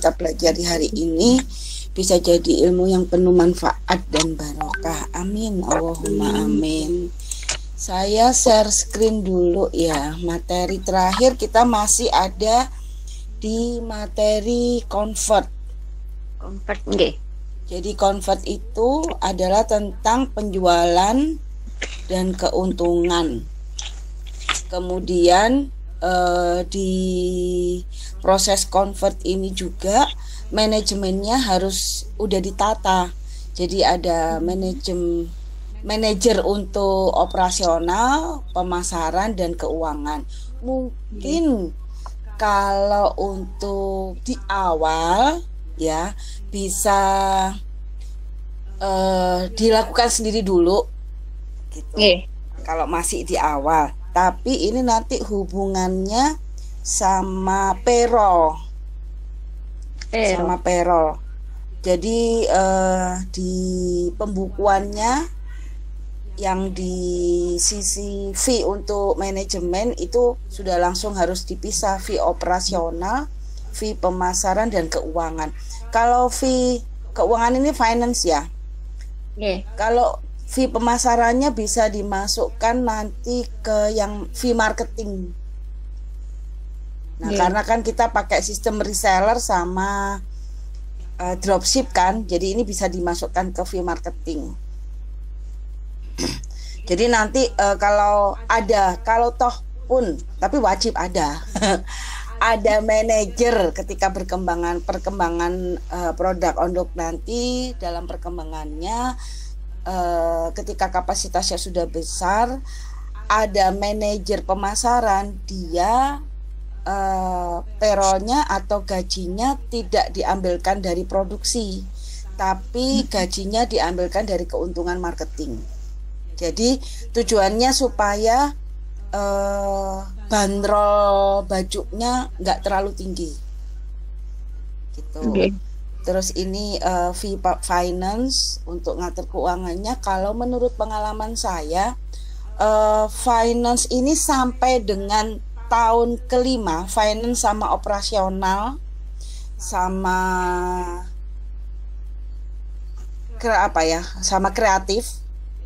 kita pelajari hari ini bisa jadi ilmu yang penuh manfaat dan barokah. Amin. Allahumma amin. Saya share screen dulu ya. Materi terakhir kita masih ada di materi convert. Convert nggih. Jadi convert itu adalah tentang penjualan dan keuntungan. Kemudian eh, di proses convert ini juga manajemennya harus udah ditata. Jadi ada manajem manajer untuk operasional, pemasaran dan keuangan. Mungkin kalau untuk di awal ya bisa uh, dilakukan sendiri dulu gitu. Yeah. Kalau masih di awal, tapi ini nanti hubungannya sama payroll. payroll. Sama payroll. Jadi uh, di pembukuannya yang di sisi fee untuk manajemen itu sudah langsung harus dipisah fee operasional, fee pemasaran dan keuangan. Kalau fee keuangan ini finance ya. Yeah. Kalau fee pemasarannya bisa dimasukkan nanti ke yang fee marketing. Nah, yeah. karena kan kita pakai sistem reseller sama uh, dropship kan, jadi ini bisa dimasukkan ke fee marketing. jadi nanti uh, kalau ada, kalau toh pun, tapi wajib ada. ada manajer ketika perkembangan perkembangan uh, produk untuk nanti dalam perkembangannya uh, ketika kapasitasnya sudah besar ada manajer pemasaran dia uh, payrollnya atau gajinya tidak diambilkan dari produksi tapi gajinya diambilkan dari keuntungan marketing. Jadi tujuannya supaya uh, bandrol bajunya nggak terlalu tinggi. Gitu. Okay. Terus ini uh, finance untuk ngatur keuangannya. Kalau menurut pengalaman saya uh, finance ini sampai dengan tahun kelima finance sama operasional sama ke apa ya sama kreatif.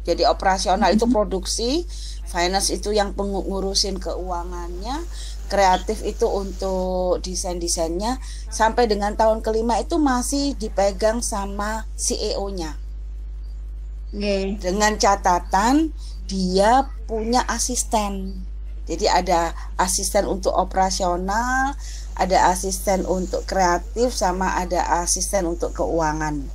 Jadi operasional itu mm-hmm. produksi finance itu yang pengurusin keuangannya kreatif itu untuk desain-desainnya sampai dengan tahun kelima itu masih dipegang sama CEO-nya okay. dengan catatan dia punya asisten. Jadi ada asisten untuk operasional ada asisten untuk kreatif sama ada asisten untuk keuangan.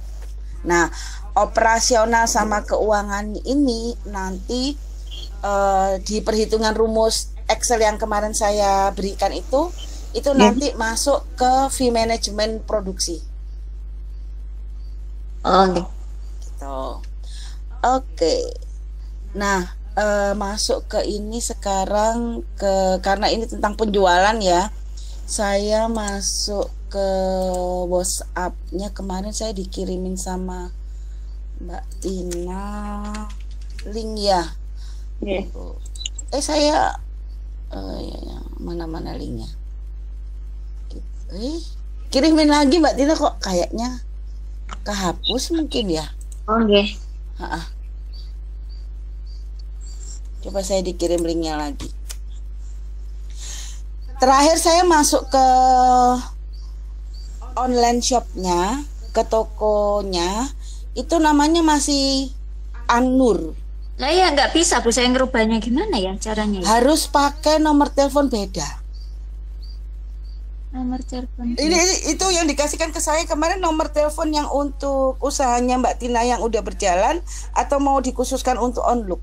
Nah operasional sama keuangan ini nanti uh, di perhitungan rumus Excel yang kemarin saya berikan itu itu yeah. nanti masuk ke fee management produksi. Oh, okay. gitu. Oke. Okay. Nah, uh, masuk ke ini sekarang ke karena ini tentang penjualan ya. Saya masuk ke WhatsApp-nya kemarin saya dikirimin sama Mbak Tina link ya Yeah. Eh saya uh, ya, ya, mana mana linknya? Eh kirimin lagi Mbak Tina kok kayaknya kehapus mungkin ya? Oke. Okay. Coba saya dikirim linknya lagi. Terakhir saya masuk ke online shopnya, ke tokonya, itu namanya masih Anur. Lah ya nggak bisa Bu, saya ngerubahnya gimana ya caranya? Ya? Harus pakai nomor telepon beda. Nomor telepon. Ini, ini itu yang dikasihkan ke saya kemarin nomor telepon yang untuk usahanya Mbak Tina yang udah berjalan atau mau dikhususkan untuk onlook?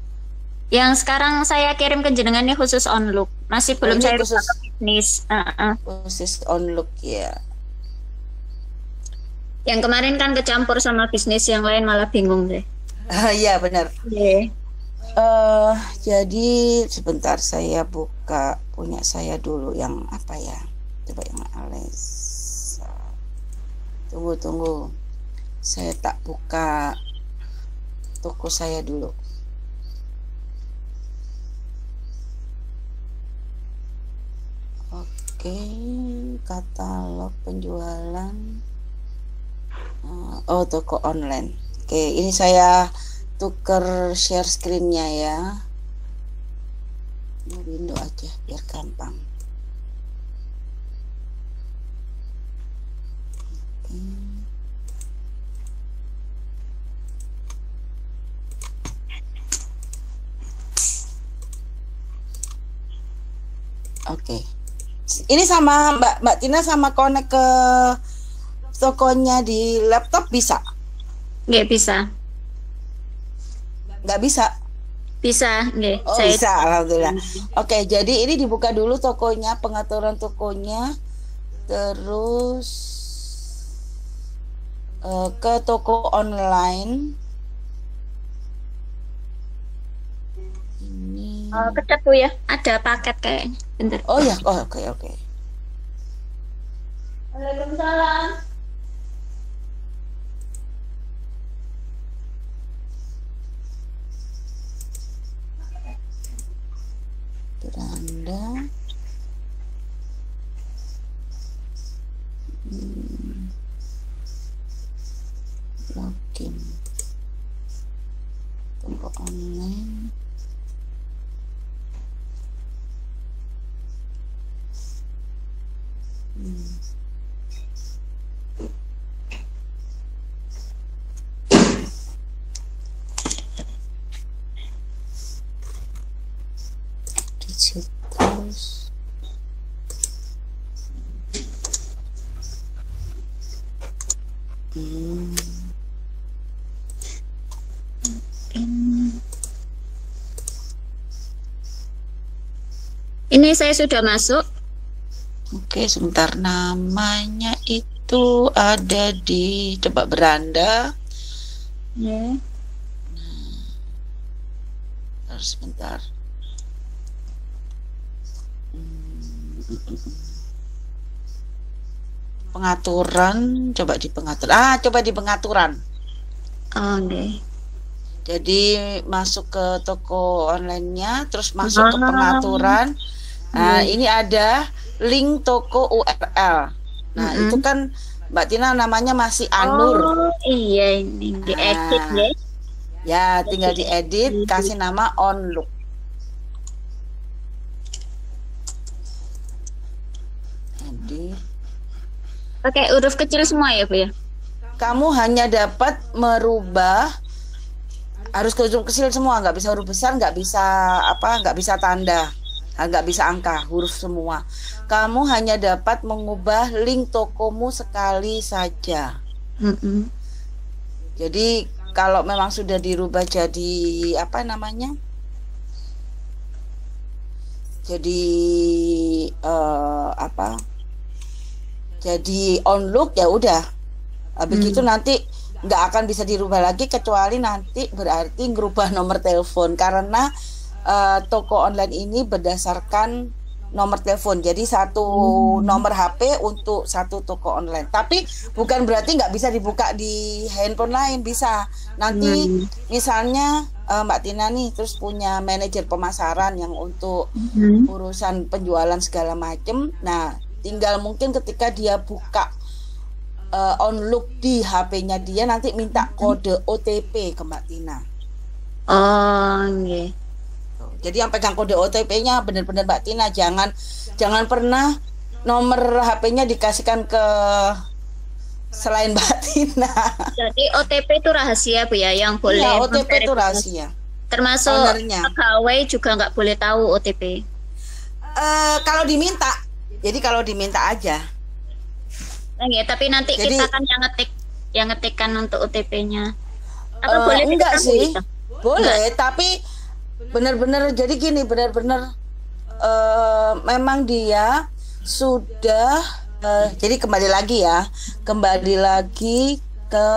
Yang sekarang saya kirim ke jenengannya khusus onlook. Masih belum saya khusus bisnis. Uh -uh. Khusus onlook ya. Yang kemarin kan kecampur sama bisnis yang lain malah bingung deh. Iya benar. Yeah. Uh, jadi sebentar saya buka punya saya dulu yang apa ya? Coba yang Alexa. Tunggu tunggu. Saya tak buka toko saya dulu. Oke, katalog penjualan oh toko online oke ini saya tuker share screennya ya window aja biar gampang Oke. Okay. Ini sama Mbak Mbak Tina sama connect ke tokonya di laptop bisa? Nggak bisa. Nggak bisa? Bisa, nggak. Oh, saya... bisa, alhamdulillah. Oke, okay, jadi ini dibuka dulu tokonya, pengaturan tokonya. Terus uh, ke toko online. Ini. Oh, kecat Bu ya. Ada paket kayaknya. Bentar. Oh ya, oh, oke okay, oke. Okay. Waalaikumsalam. Beranda. Hmm. Login. Toko online. Hmm. Terus hmm. Ini saya sudah masuk. Oke, sebentar. Namanya itu ada di coba beranda. Ya. Nah, sebentar. Pengaturan, coba di pengaturan. Ah, coba di pengaturan. Oke. Okay. Jadi masuk ke toko onlinenya, terus masuk ke ah. pengaturan. Nah, hmm. ini ada link toko URL. Nah, -hmm. itu kan Mbak Tina namanya masih Anur. Oh, iya ini diedit nah, ya. Ya, tinggal diedit, kasih nama onlook. Jadi pakai huruf kecil semua ya, Bu ya? Kamu hanya dapat merubah harus ke huruf kecil semua, nggak bisa huruf besar, nggak bisa apa, nggak bisa tanda, nggak bisa angka, huruf semua. Kamu hanya dapat mengubah link tokomu sekali saja. Mm -hmm. Jadi kalau memang sudah dirubah jadi apa namanya? Jadi uh, apa? Jadi on look ya udah habis hmm. itu nanti nggak akan bisa dirubah lagi kecuali nanti berarti ngerubah nomor telepon karena uh, toko online ini berdasarkan nomor telepon jadi satu hmm. nomor HP untuk satu toko online tapi bukan berarti nggak bisa dibuka di handphone lain bisa nanti hmm. misalnya uh, Mbak Tina nih terus punya manajer pemasaran yang untuk hmm. urusan penjualan segala macem nah tinggal mungkin ketika dia buka uh, on look di HP-nya dia nanti minta kode OTP ke Mbak Tina. Oh, okay. Jadi yang pegang kode OTP-nya benar-benar Mbak Tina jangan jangan pernah nomor HP-nya dikasihkan ke selain Mbak Tina. Jadi OTP itu rahasia Bu ya yang boleh ya, OTP itu rahasia. Termasuk pegawai juga nggak boleh tahu OTP. Uh, eh, kalau diminta jadi kalau diminta aja. Nah, ya, tapi nanti Jadi, kita kan yang ngetik yang ngetikkan untuk OTP-nya. Atau uh, boleh enggak sih? Gitu? Boleh, enggak. tapi benar-benar jadi gini, benar-benar uh, memang dia sudah uh, jadi kembali lagi ya, kembali lagi ke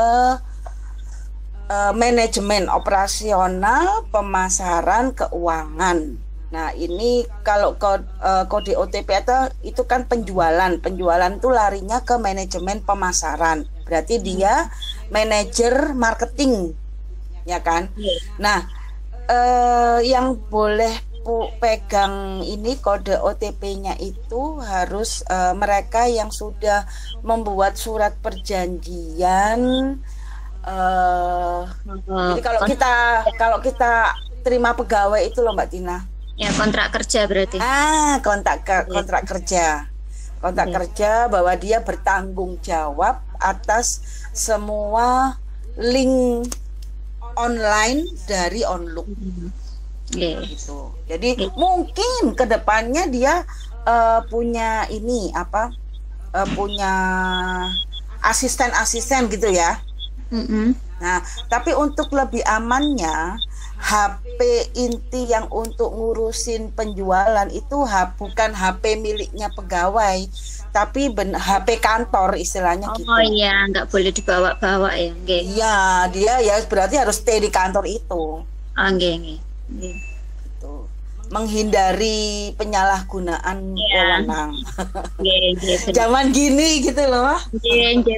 uh, manajemen operasional pemasaran keuangan. Nah, ini kalau kode, uh, kode OTP itu itu kan penjualan. Penjualan itu larinya ke manajemen pemasaran. Berarti dia manajer marketing. Ya kan? Yeah. Nah, uh, yang boleh pegang ini kode OTP-nya itu harus uh, mereka yang sudah membuat surat perjanjian uh, uh, jadi kalau kita kalau kita terima pegawai itu loh Mbak Tina. Ya kontrak kerja berarti. Ah kontrak ke, iya. kontrak kerja kontrak ya. kerja bahwa dia bertanggung jawab atas semua link online dari Onlook. Yeah. Gitu. Jadi yeah. mungkin ke depannya dia uh, punya ini apa? Uh, punya asisten-asisten gitu ya. Mm -hmm. Nah, tapi untuk lebih amannya HP inti yang untuk ngurusin penjualan itu bukan HP miliknya pegawai, tapi ben, HP kantor istilahnya oh, gitu. Oh iya, nggak boleh dibawa-bawa ya, Iya, dia ya berarti harus stay di kantor itu. Oh, nggih, nggih. Gitu. Menghindari penyalahgunaan yeah. wewenang. Zaman gini gitu loh. Nggih, nggih,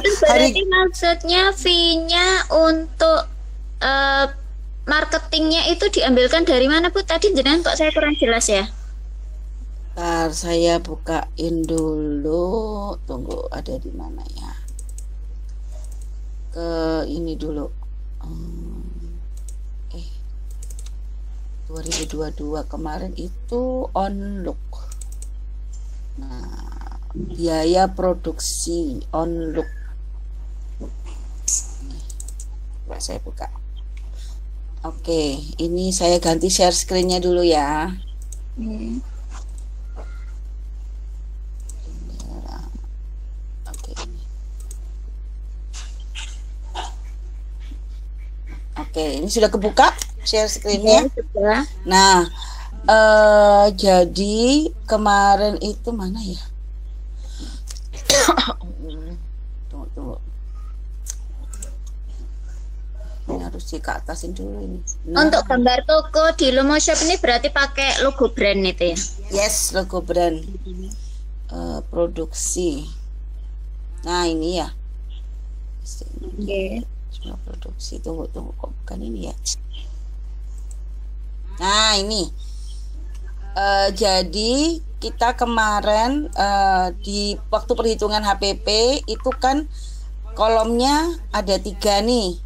Itu berarti Hari... maksudnya fee-nya untuk uh, marketingnya itu diambilkan dari mana Bu? Tadi jenengan kok saya kurang jelas ya? Ntar saya bukain dulu. Tunggu ada di mana ya? Ke ini dulu. Hmm, eh 2022 kemarin itu on look. Nah, biaya produksi on look. Nih, saya buka. Oke, ini saya ganti share screen-nya dulu ya. Hmm. Oke. Oke, ini sudah kebuka share screen-nya. Ya, nah, uh, jadi kemarin itu mana ya? di ke atasin dulu ini. Nah. untuk gambar toko di Lomo Shop ini berarti pakai logo brand itu ya? Yes logo brand. Uh, produksi. Nah ini ya. Okay. semua produksi. Tunggu tunggu. Kok bukan ini ya? Nah ini. Uh, jadi kita kemarin uh, di waktu perhitungan HPP itu kan kolomnya ada tiga nih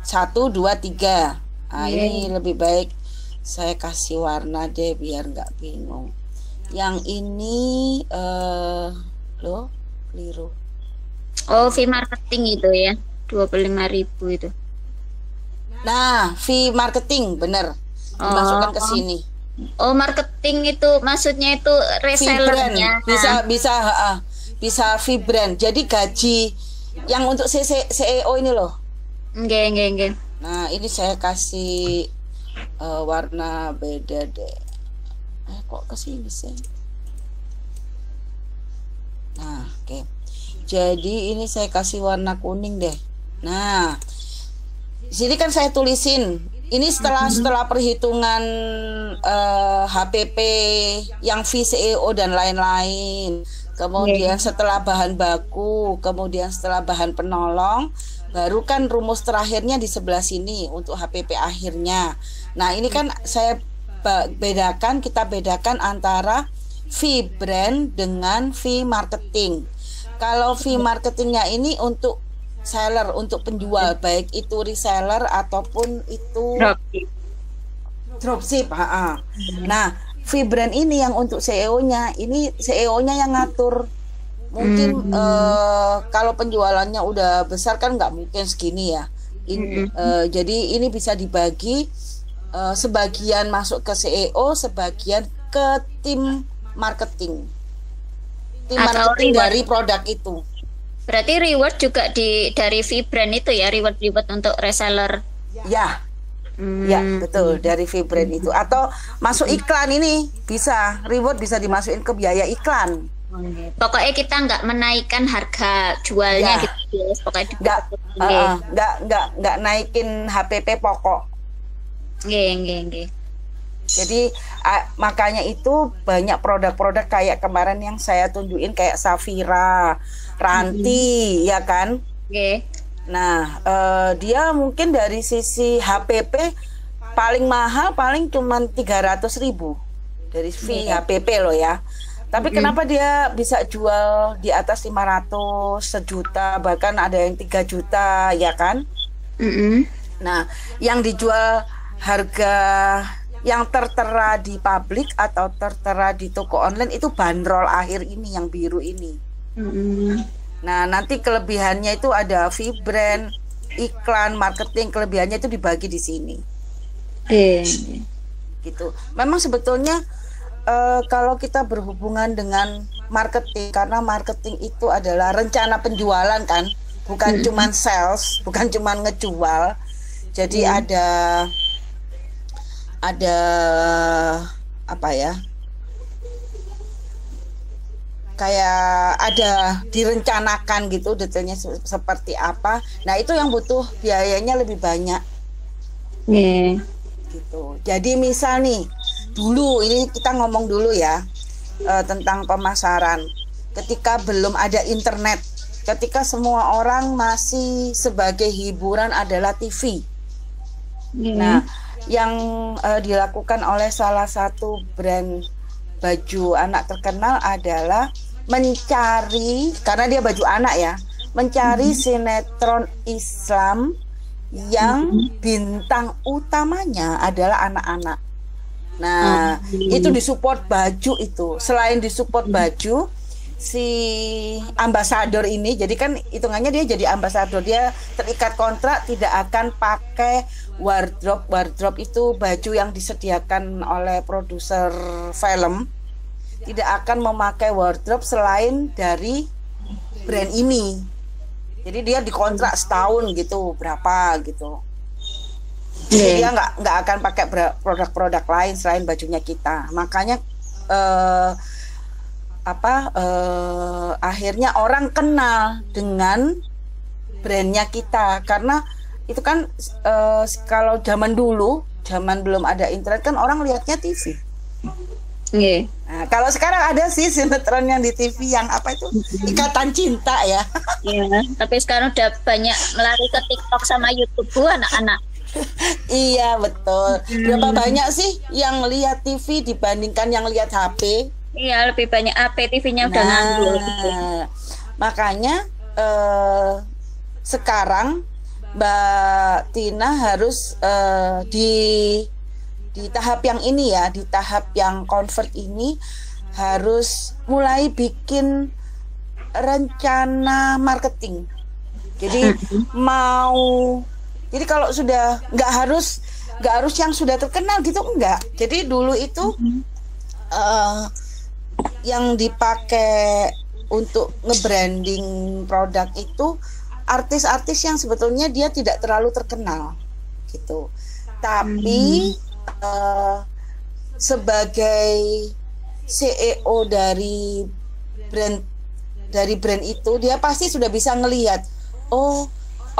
satu dua tiga. Nah, yeah. ini lebih baik saya kasih warna deh biar nggak bingung. Yang ini uh, loh keliru. Oh fee marketing itu ya dua puluh lima ribu itu. Nah fee marketing bener. Dimasukkan oh. ke sini. Oh marketing itu maksudnya itu resellernya. Bisa bisa uh, bisa fee brand jadi gaji yang untuk CEO ini loh Enggak, enggak, enggak. Nah, ini saya kasih uh, warna beda deh. Eh, kok ke sini sih? Nah, oke. Okay. Jadi ini saya kasih warna kuning deh. Nah, sini kan saya tulisin. Ini setelah setelah perhitungan uh, eh, HPP yang VCEO dan lain-lain. Kemudian yeah. setelah bahan baku, kemudian setelah bahan penolong, baru kan rumus terakhirnya di sebelah sini untuk HPP akhirnya. Nah, ini kan saya bedakan kita bedakan antara fee brand dengan fee marketing. Kalau fee marketingnya ini untuk seller, untuk penjual, baik itu reseller ataupun itu dropship. Dropship, ha Nah, fee brand ini yang untuk CEO-nya, ini CEO-nya yang ngatur mungkin hmm. uh, kalau penjualannya udah besar kan nggak mungkin segini ya In, hmm. uh, jadi ini bisa dibagi uh, sebagian masuk ke CEO sebagian ke tim marketing tim Atau marketing reward. dari produk itu berarti reward juga di dari Vibran itu ya reward reward untuk reseller ya Hmm. Ya betul dari Vibran itu atau masuk iklan ini bisa reward bisa dimasukin ke biaya iklan. Pokoknya kita nggak menaikkan harga jualnya ya. gitu ya. Pokoknya nggak uh, nggak nggak nggak naikin HPP pokok. Nggih, nggih, nggih. Jadi uh, makanya itu banyak produk-produk kayak kemarin yang saya tunjukin kayak Safira, Ranti, hmm. ya kan? Nggih. Nah, uh, dia mungkin dari sisi HPP paling mahal paling cuma 300 ribu dari fee HPP loh ya Tapi mm -hmm. kenapa dia bisa jual di atas 500, sejuta, bahkan ada yang 3 juta, ya kan? Mm -hmm. Nah, yang dijual harga yang tertera di publik atau tertera di toko online itu bandrol akhir ini yang biru ini. Mm -hmm. Nah, nanti kelebihannya itu ada vibran, iklan, marketing, kelebihannya itu dibagi di sini. Eh. Gitu. Memang sebetulnya uh, kalau kita berhubungan dengan marketing karena marketing itu adalah rencana penjualan kan bukan hmm. cuman sales bukan cuman ngejual jadi hmm. ada ada apa ya kayak ada direncanakan gitu detailnya seperti apa nah itu yang butuh biayanya lebih banyak yeah. gitu jadi misal nih dulu ini kita ngomong dulu ya uh, tentang pemasaran ketika belum ada internet ketika semua orang masih sebagai hiburan adalah TV hmm. nah yang uh, dilakukan oleh salah satu brand baju anak terkenal adalah mencari karena dia baju anak ya mencari hmm. sinetron Islam yang hmm. bintang utamanya adalah anak-anak Nah, hmm. itu disupport baju itu. Selain disupport hmm. baju, si ambasador ini jadi kan hitungannya dia jadi ambasador dia terikat kontrak tidak akan pakai wardrobe wardrobe itu baju yang disediakan oleh produser film tidak akan memakai wardrobe selain dari brand ini jadi dia dikontrak setahun gitu berapa gitu yeah. dia nggak nggak akan pakai produk-produk lain selain bajunya kita. Makanya uh, apa uh, akhirnya orang kenal dengan brandnya kita. Karena itu kan uh, kalau zaman dulu zaman belum ada internet kan orang lihatnya TV Yeah. Nah, kalau sekarang ada sih sinetron yang di TV yang apa itu? Ikatan cinta ya. Iya, yeah, tapi sekarang udah banyak melari ke TikTok sama YouTube. Bu anak-anak iya betul. Berapa hmm. banyak sih yang lihat TV dibandingkan yang lihat HP? Iya lebih banyak HP TV-nya udah nah, ngambil. Gitu. Makanya eh, sekarang Mbak Tina harus eh, di di tahap yang ini ya, di tahap yang convert ini harus mulai bikin rencana marketing. Jadi hmm. mau jadi kalau sudah nggak harus nggak harus yang sudah terkenal gitu enggak. Jadi dulu itu uh, yang dipakai untuk nge-branding produk itu artis-artis yang sebetulnya dia tidak terlalu terkenal gitu. Tapi hmm. uh, sebagai CEO dari brand dari brand itu dia pasti sudah bisa ngelihat oh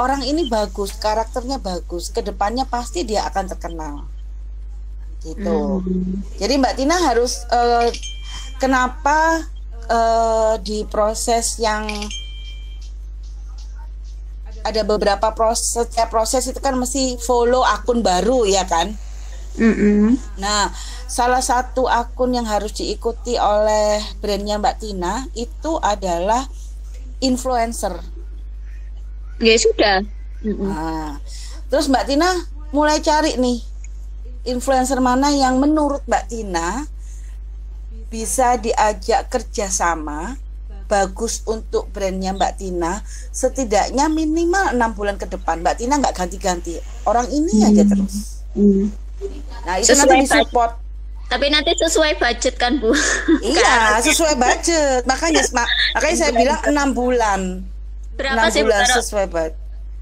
orang ini bagus, karakternya bagus, ke depannya pasti dia akan terkenal. Gitu. Hmm. Jadi Mbak Tina harus uh, kenapa uh, di proses yang ada beberapa proses ya proses itu kan mesti follow akun baru ya kan. Mm -hmm. Nah, salah satu akun yang harus diikuti oleh brandnya Mbak Tina itu adalah influencer ya sudah. Nah, terus Mbak Tina mulai cari nih influencer mana yang menurut Mbak Tina bisa diajak kerjasama bagus untuk brandnya Mbak Tina setidaknya minimal enam bulan ke depan. Mbak Tina nggak ganti-ganti. Orang ini hmm. aja terus. Hmm. nah itu sesuai nanti disupport tapi nanti sesuai budget kan Bu? Iya sesuai budget. Makanya makanya saya bilang enam bulan berapa sih bulan sesuai banget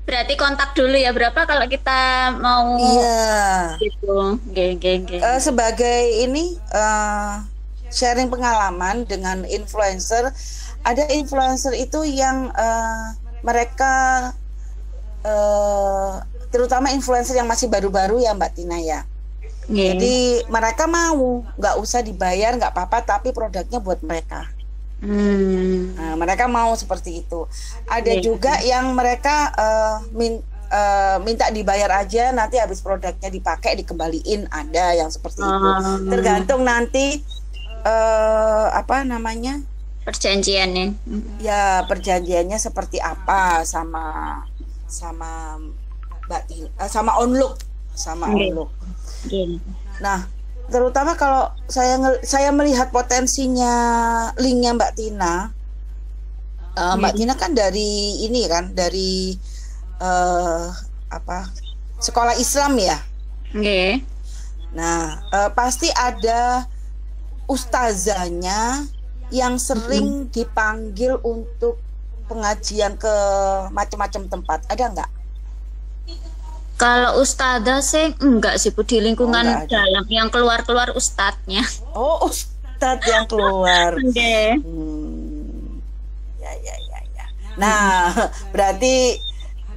berarti kontak dulu ya berapa kalau kita mau iya. gitu? Geng geng geng uh, sebagai ini uh, sharing pengalaman dengan influencer ada influencer itu yang uh, mereka uh, terutama influencer yang masih baru-baru ya Mbak Tina ya. Yeah. jadi mereka mau nggak usah dibayar nggak apa-apa tapi produknya buat mereka Hmm. Nah, mereka mau seperti itu. Ada yeah. juga yang mereka uh, min, uh, minta dibayar aja, nanti habis produknya dipakai dikembaliin. Ada yang seperti itu. Ah. Tergantung nanti uh, apa namanya perjanjiannya ya perjanjiannya seperti apa sama sama Mbak sama Onlook sama. Onlook nah terutama kalau saya saya melihat potensinya linknya Mbak Tina. Uh, Mbak Tina kan dari ini kan dari uh, apa sekolah Islam ya? Okay. nah uh, pasti ada ustazanya yang sering dipanggil untuk pengajian ke macam-macam tempat. Ada nggak kalau ustazah sih enggak sih Bu di lingkungan oh, dalam yang keluar-keluar ustadznya. Oh, ustadz yang keluar. Oke. okay. hmm. Ya ya ya ya. Nah, berarti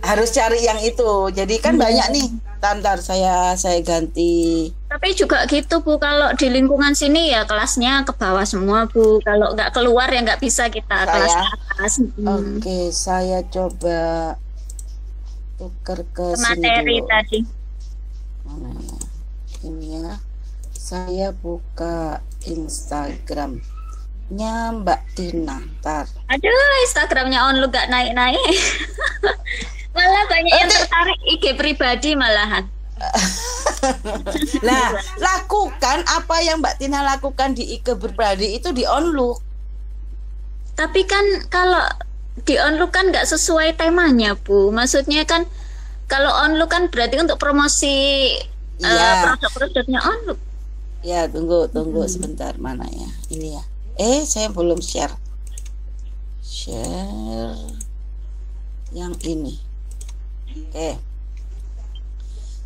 harus cari yang itu. Jadi kan hmm. banyak nih. Tantar saya saya ganti. Tapi juga gitu Bu, kalau di lingkungan sini ya kelasnya ke bawah semua Bu. Kalau nggak keluar ya nggak bisa kita saya, kelas atas. Hmm. Oke, saya coba tuker ke materi dulu. tadi. Mana ini ya. Saya buka Instagram nya Mbak Tina ntar. Aduh Instagramnya on lu gak naik-naik. Malah banyak yang tertarik IG pribadi malahan. Nah lakukan apa yang Mbak Tina lakukan di IG pribadi itu di on look tapi kan kalau di onlu kan nggak sesuai temanya bu. Maksudnya kan kalau onlu kan berarti untuk promosi ya. uh, produk-produknya onlu ya tunggu tunggu hmm. sebentar mana ya? Ini ya. Eh saya belum share. Share yang ini. Oke.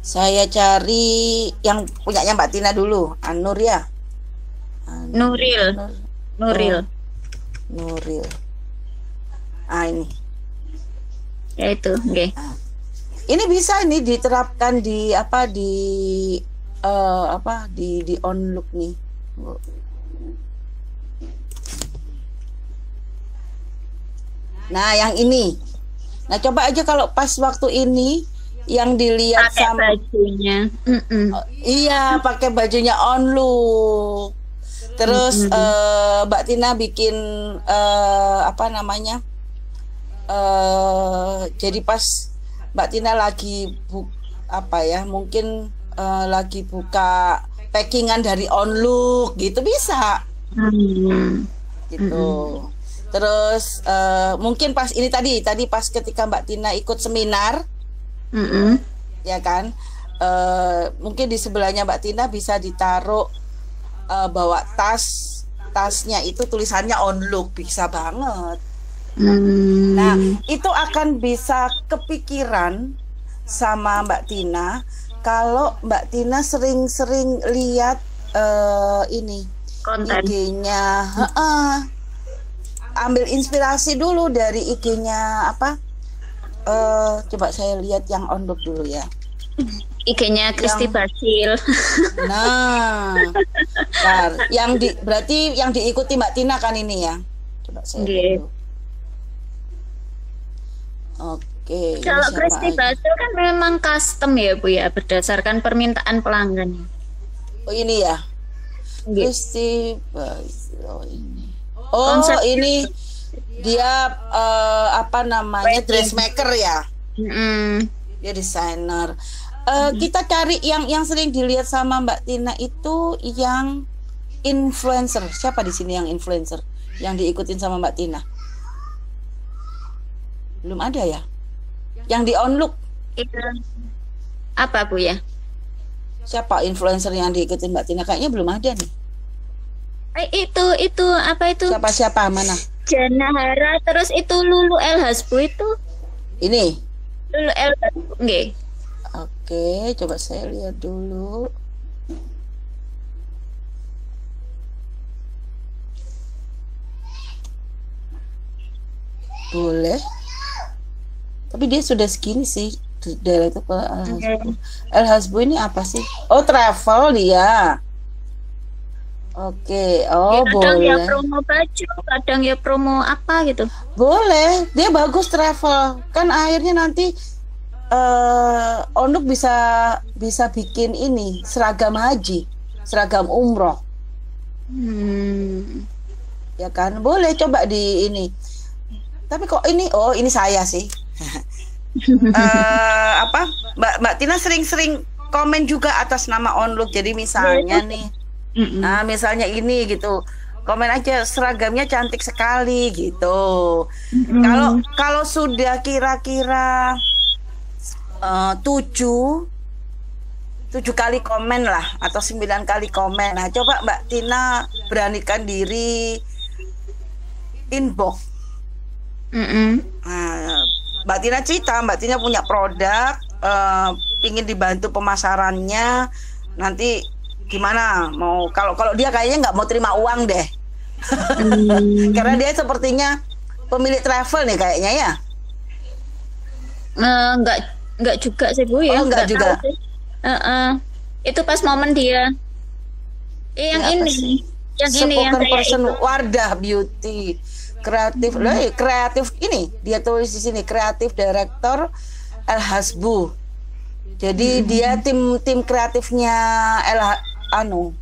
Saya cari yang punyanya Mbak Tina dulu. Anur ya? Anur. Nuril. Nuril. Oh. Nuril ah ini ya itu oke okay. Ah. ini bisa ini diterapkan di apa di uh, apa di di on look nih nah yang ini nah coba aja kalau pas waktu ini yang dilihat pakai sama bajunya mm -mm. Oh, iya pakai bajunya on look terus mm -hmm. uh, Mbak Tina bikin uh, apa namanya uh, jadi pas Mbak Tina lagi bu apa ya mungkin uh, lagi buka packingan dari onlook gitu bisa hmm. gitu hmm. terus uh, mungkin pas ini tadi tadi pas ketika Mbak Tina ikut seminar hmm. ya kan uh, mungkin di sebelahnya Mbak Tina bisa ditaruh uh, bawa tas tasnya itu tulisannya onlook bisa banget Hmm. Nah, itu akan bisa kepikiran sama Mbak Tina kalau Mbak Tina sering-sering lihat uh, ini IG-nya, uh, ambil inspirasi dulu dari IG-nya apa? Uh, coba saya lihat yang onbook dulu ya. IG-nya Kristi Basil. Nah, yang di berarti yang diikuti Mbak Tina kan ini ya. Coba saya okay. dulu. Oke. Kalau Kristi Basil kan memang custom ya Bu ya berdasarkan permintaan pelanggan. Oh ini ya. Kristi Basil oh ini. Oh Konsep ini dia uh, apa namanya dressmaker ya. Mm. Dia desainer. Uh, mm. Kita cari yang yang sering dilihat sama Mbak Tina itu yang influencer. Siapa di sini yang influencer yang diikutin sama Mbak Tina? Belum ada ya? Yang di onlook? Apa Bu ya? Siapa influencer yang diikutin Mbak Tina? Kayaknya belum ada nih. Eh, itu itu apa itu? Siapa siapa mana? Janahara terus itu Lulu El Hasbu itu. Ini. Lulu El Hasbu, nggih. Oke, coba saya lihat dulu. Boleh tapi dia sudah segini sih director Al Hasbu. Al Hasbu ini apa sih? Oh travel dia. Oke, okay. oh ya, kadang boleh. ya promo baju, kadang ya promo apa gitu. Boleh, dia bagus travel. Kan akhirnya nanti uh, Onuk bisa bisa bikin ini seragam haji, seragam umroh. Hmm. Ya kan, boleh coba di ini. Tapi kok ini, oh ini saya sih. Uh, apa, Mbak Mbak Tina sering-sering komen juga atas nama onlook. Jadi misalnya nih, nah misalnya ini gitu, komen aja seragamnya cantik sekali gitu. Kalau mm. kalau sudah kira-kira uh, tujuh tujuh kali komen lah atau sembilan kali komen. Nah coba Mbak Tina beranikan diri inbox. Mm -mm. Nah, Mbak Tina cerita, Mbak Tina punya produk, uh, ingin dibantu pemasarannya, nanti gimana? Mau kalau kalau dia kayaknya nggak mau terima uang deh, mm. karena dia sepertinya pemilik travel nih kayaknya ya. Uh, nggak nggak juga sih bu ya. Oh, nggak juga. Uh -uh. Itu pas momen dia. Eh, yang ya, ini, yang ini yang person. Wardah Beauty kreatif hmm. loh kreatif ini dia tulis di sini kreatif director El Hasbu jadi hmm. dia tim tim kreatifnya El anu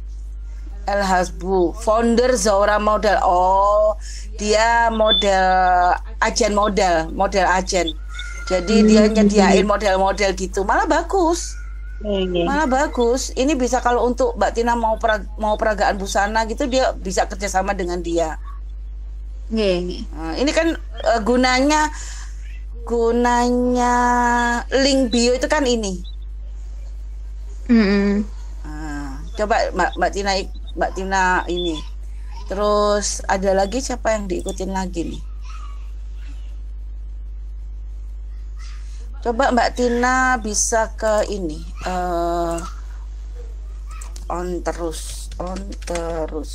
El Hasbu founder Zora Model oh dia model agen model model agen jadi hmm. dia nyediain model-model gitu malah bagus hmm. malah bagus ini bisa kalau untuk Mbak Tina mau pra, mau peragaan busana gitu dia bisa kerjasama dengan dia Nah, ini kan uh, gunanya gunanya link bio itu kan ini. Mm -hmm. nah, coba Mbak, Mbak Tina Mbak Tina ini. Terus ada lagi siapa yang diikutin lagi nih? Coba Mbak Tina bisa ke ini uh, on terus, on terus.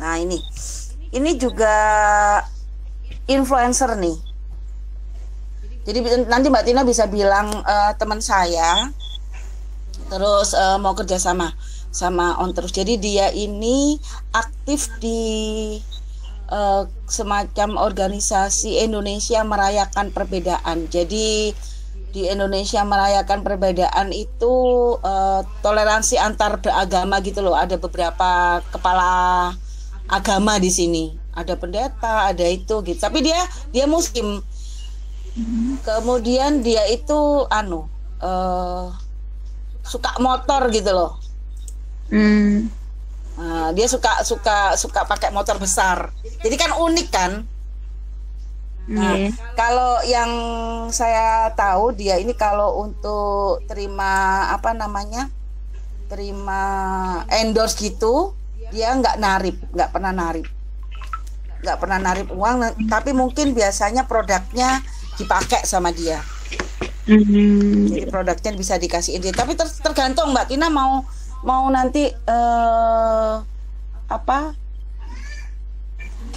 Nah ini ini juga influencer nih. Jadi nanti Mbak Tina bisa bilang uh, teman saya terus uh, mau kerja sama sama on terus. Jadi dia ini aktif di uh, semacam organisasi Indonesia merayakan perbedaan. Jadi di Indonesia merayakan perbedaan itu uh, toleransi antar beragama gitu loh. Ada beberapa kepala agama di sini ada pendeta ada itu gitu tapi dia dia muslim kemudian dia itu anu uh, suka motor gitu loh hmm. uh, dia suka suka suka pakai motor besar jadi kan unik kan Nah, yeah. kalau yang saya tahu dia ini kalau untuk terima apa namanya? terima endorse gitu, dia nggak narip nggak pernah narip. Nggak pernah narip uang tapi mungkin biasanya produknya dipakai sama dia. Mm-hmm. jadi produknya bisa dikasih dia. Tapi ter tergantung mbak Tina mau mau nanti uh, apa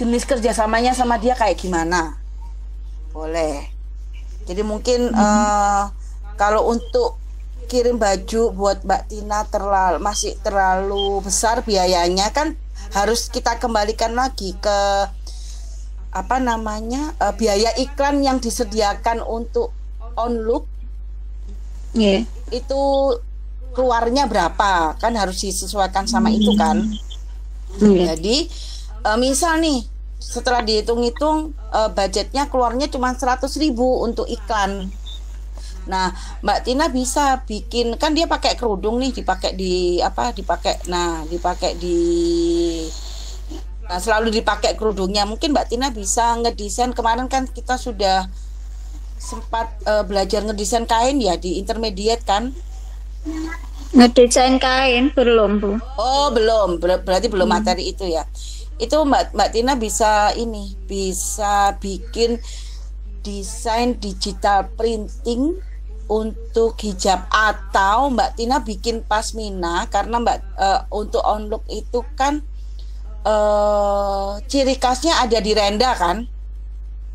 jenis kerjasamanya sama dia kayak gimana. Boleh. Jadi mungkin mm-hmm. uh, kalau untuk kirim baju buat Mbak Tina terlalu masih terlalu besar biayanya kan harus kita kembalikan lagi ke apa namanya uh, biaya iklan yang disediakan untuk on look yeah. itu keluarnya berapa kan harus disesuaikan sama hmm. itu kan yeah. jadi uh, misal nih setelah dihitung-hitung uh, budgetnya keluarnya cuma 100 ribu untuk iklan Nah, Mbak Tina bisa bikin kan dia pakai kerudung nih, dipakai di apa? Dipakai. Nah, dipakai di Nah, selalu dipakai kerudungnya. Mungkin Mbak Tina bisa ngedesain kemarin kan kita sudah sempat uh, belajar ngedesain kain ya di intermediate kan? Ngedesain kain belum, Bu. Oh, belum. Ber berarti belum hmm. materi itu ya. Itu Mbak Mbak Tina bisa ini, bisa bikin desain digital printing untuk hijab atau Mbak Tina bikin pasmina karena Mbak uh, untuk onlook itu kan uh, ciri khasnya ada di renda kan?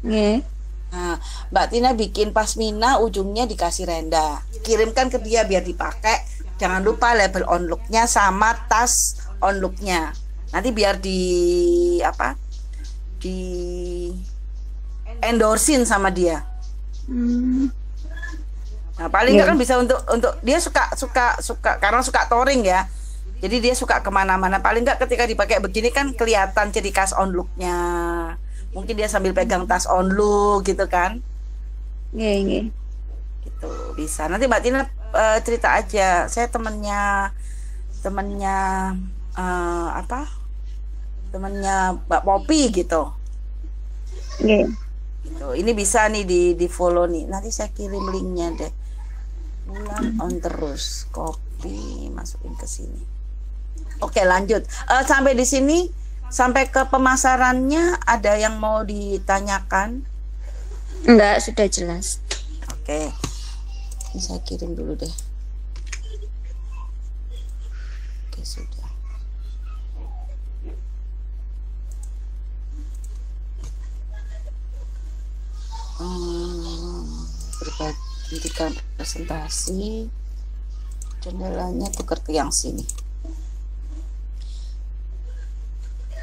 Yeah. Nah, Mbak Tina bikin pasmina ujungnya dikasih renda. Kirimkan ke dia biar dipakai. Jangan lupa label onlooknya sama tas onlooknya. Nanti biar di apa? Di endorsin sama dia. Hmm. Nah, paling yeah. kan bisa untuk untuk dia suka suka suka karena suka touring ya. Jadi dia suka ke mana-mana. Paling nggak ketika dipakai begini kan kelihatan ciri khas on looknya. Mungkin dia sambil pegang tas on look gitu kan? Iya, iya. Gitu bisa. Nanti Mbak Tina uh, cerita aja. Saya temennya temennya uh, apa? Temennya Mbak Popi gitu. Iya. Gitu. Ini bisa nih di di follow nih. Nanti saya kirim linknya deh. Bulan on terus. Kopi masukin ke sini. Oke lanjut uh, sampai di sini sampai ke pemasarannya ada yang mau ditanyakan? Enggak sudah jelas. Oke ini saya kirim dulu deh. Oke sudah. Hmm, berbagi presentasi jendelanya tukar ke yang sini.